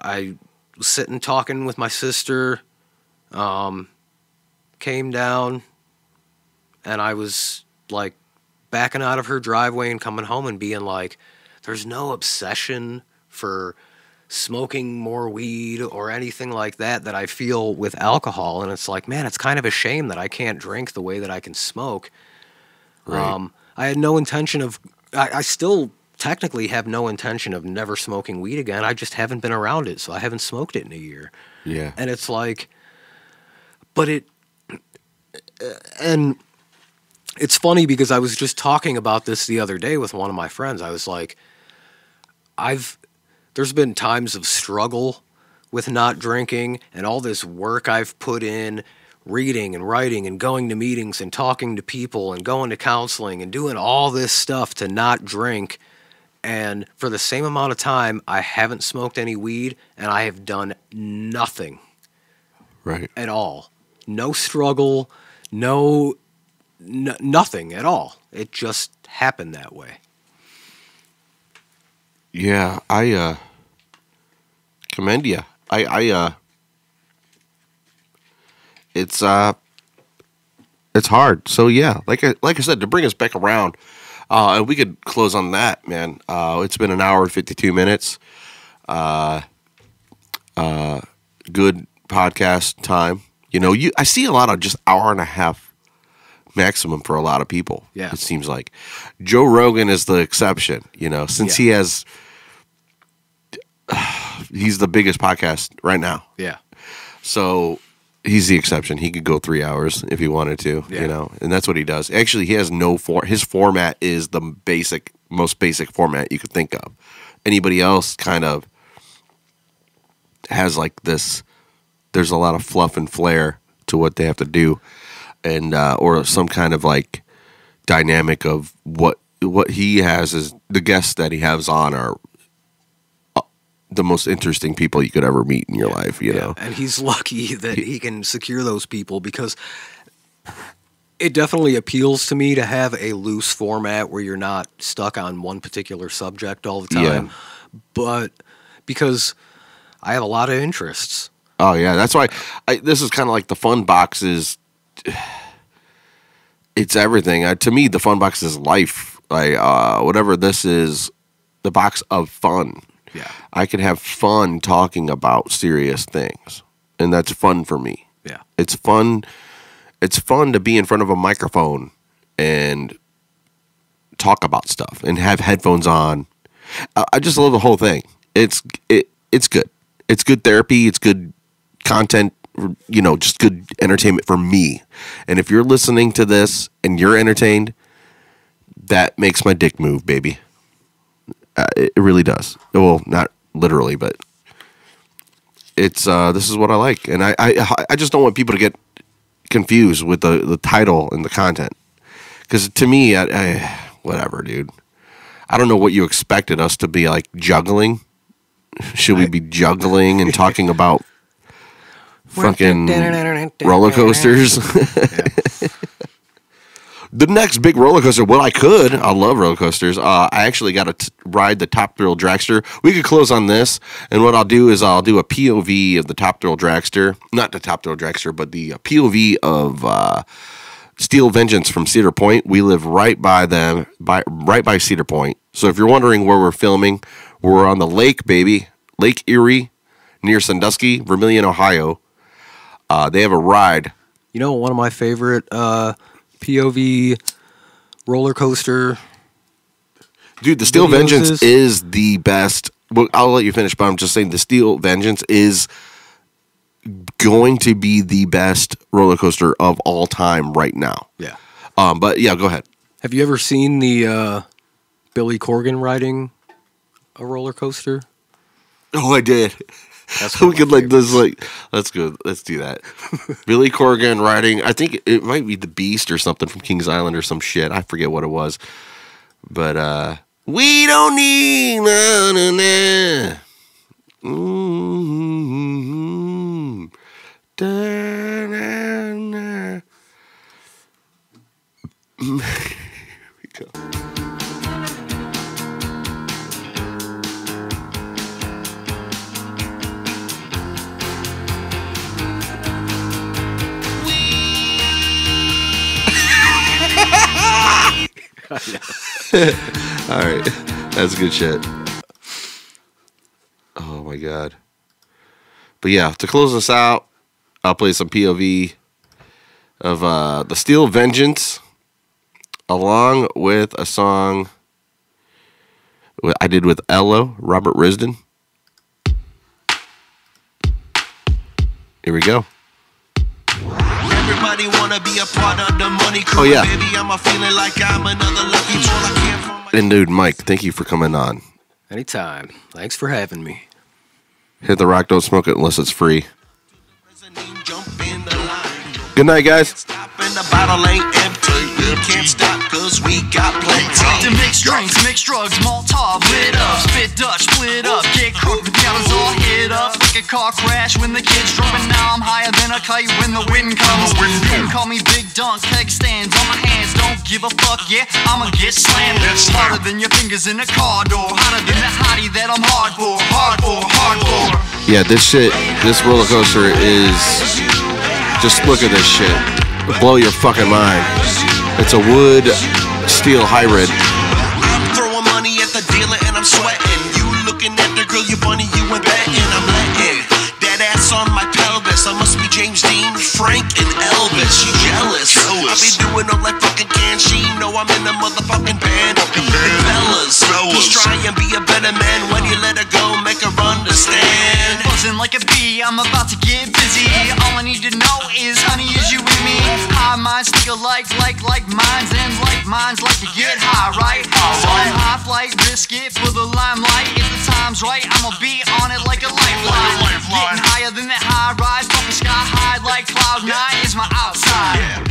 I was sitting talking with my sister. Um, came down, and I was like backing out of her driveway and coming home and being like, there's no obsession for smoking more weed or anything like that that I feel with alcohol. And it's like, man, it's kind of a shame that I can't drink the way that I can smoke. Right. Um, I had no intention of, I, I still technically have no intention of never smoking weed again. I just haven't been around it. So I haven't smoked it in a year. Yeah. And it's like, but it, and it's funny because I was just talking about this the other day with one of my friends. I was like, I've, there's been times of struggle with not drinking and all this work I've put in reading and writing and going to meetings and talking to people and going to counseling and doing all this stuff to not drink. And for the same amount of time, I haven't smoked any weed and I have done nothing Right. at all. No struggle, no, n- nothing at all. It just happened that way. Yeah, I uh commend you. I I uh it's uh it's hard. So yeah, like I like I said, to bring us back around, uh and we could close on that, man. Uh it's been an hour and fifty two minutes. Uh uh good podcast time. You know, you I see a lot of just hour and a half maximum for a lot of people. Yeah. It seems like. Joe Rogan is the exception, you know, since he has he's the biggest podcast right now. Yeah. So he's the exception. He could go three hours if he wanted to, Yeah. you know, and that's what he does. Actually, he has no for his format is the basic, most basic format you could think of. Anybody else kind of has like this. There's a lot of fluff and flair to what they have to do, and uh, or some kind of like dynamic of what what he has is the guests that he has on are the most interesting people you could ever meet in your life. You know, And he's lucky that he can secure those people because it definitely appeals to me to have a loose format where you're not stuck on one particular subject all the Yeah. time. But because I have a lot of interests. Oh yeah, that's why I, this is kind of like the fun box is. It's everything uh, to me. The fun box is life. Like uh, whatever this is, the box of fun. Yeah. I can have fun talking about serious things, and that's fun for me. Yeah. It's fun. It's fun to be in front of a microphone and talk about stuff and have headphones on. I, just love the whole thing. It's it. It's good. It's good therapy. It's good content. You know, just good entertainment for me. And if you're listening to this and you're entertained, that makes my dick move, baby. Uh, it, really does. Well, not literally, but it's uh, this is what I like, and I, I I just don't want people to get confused with the the title and the content because to me, I, I, whatever, dude. I don't know what you expected us to be like juggling. Should we be juggling and talking about fucking roller coasters? The next big roller coaster. Well, I could. I love roller coasters. Uh, I actually got to ride the Top Thrill Dragster. We could close on this, and what I'll do is I'll do a POV of the Top Thrill Dragster, not the Top Thrill Dragster, but the uh, POV of uh, Steel Vengeance from Cedar Point. We live right by them, by right by Cedar Point. So if you're wondering where we're filming, we're on the lake, baby, Lake Erie, near Sandusky, Vermilion, Ohio. Uh, they have a ride. You know, one of my favorite uh, POV roller coaster. Dude, the Steel Vengeance is- is the best. Well, I'll let you finish, but I'm just saying the Steel Vengeance is going to be the best roller coaster of all time right now. Yeah. Um, but yeah, go ahead. Have you ever seen the uh, Billy Corgan riding a roller coaster? Oh, I did. That's we could like this like let's go let's do that. Billy Corgan riding. I think it might be the Beast or something from Kings Island or some shit. I forget what it was, but uh we don't need na na na. Mm-hmm. Da, na, na. Here we go. All right, that's good shit. Oh my god. But yeah, to close us out, I'll play some POV of uh, the Steel Vengeance, along with a song I did with Ello, Robert Risden. Here we go. Everybody wanna be a part of the money crew. Oh, yeah. Baby, I'm a feeling like I'm another lucky tool. I can't find And dude, Mike, thank you for coming on. Anytime. Thanks for having me. Hit the rock, don't smoke it unless it's free. Good night, guys. and the bottle ain't empty. We can't stop cause we got plenty. To mix drinks, mix drugs, Molotov, lit up, spit Dutch, split up, get cooked, the pianos all hit up like a car crash when the kids drunk. And now I'm higher than a kite when the wind comes. You can call me Big Dunk, keg stands on my hands, don't give a fuck, yeah, I'ma get slammed. Harder than your fingers in a car door, hotter than the hottie that I'm hard for, hard for, hard for. Yeah, this shit, this roller coaster is. Just look at this shit. Blow your fucking mind. It's a wood steel hybrid. I'm throwing money at the dealer and I'm sweating. You looking at the girl, you bunny, you and betting. I'm letting that ass on my pelvis. I must be James Dean, Frank, and Elvis. She jealous. I be doing up like fucking can she know I'm in the motherfucking band. And fellas, just try and be a better man when you let her go, make her understand. Buzzing like a bee, I'm about to get busy. All I need to know is, honey, is you with me? High minds think alike, like, like minds, and like minds like to get high, right? So I'm high flight, risk it for the limelight. If the time's right, I'ma be on it like a lifeline. Getting higher than that high rise, fucking sky high like cloud nine is my outside.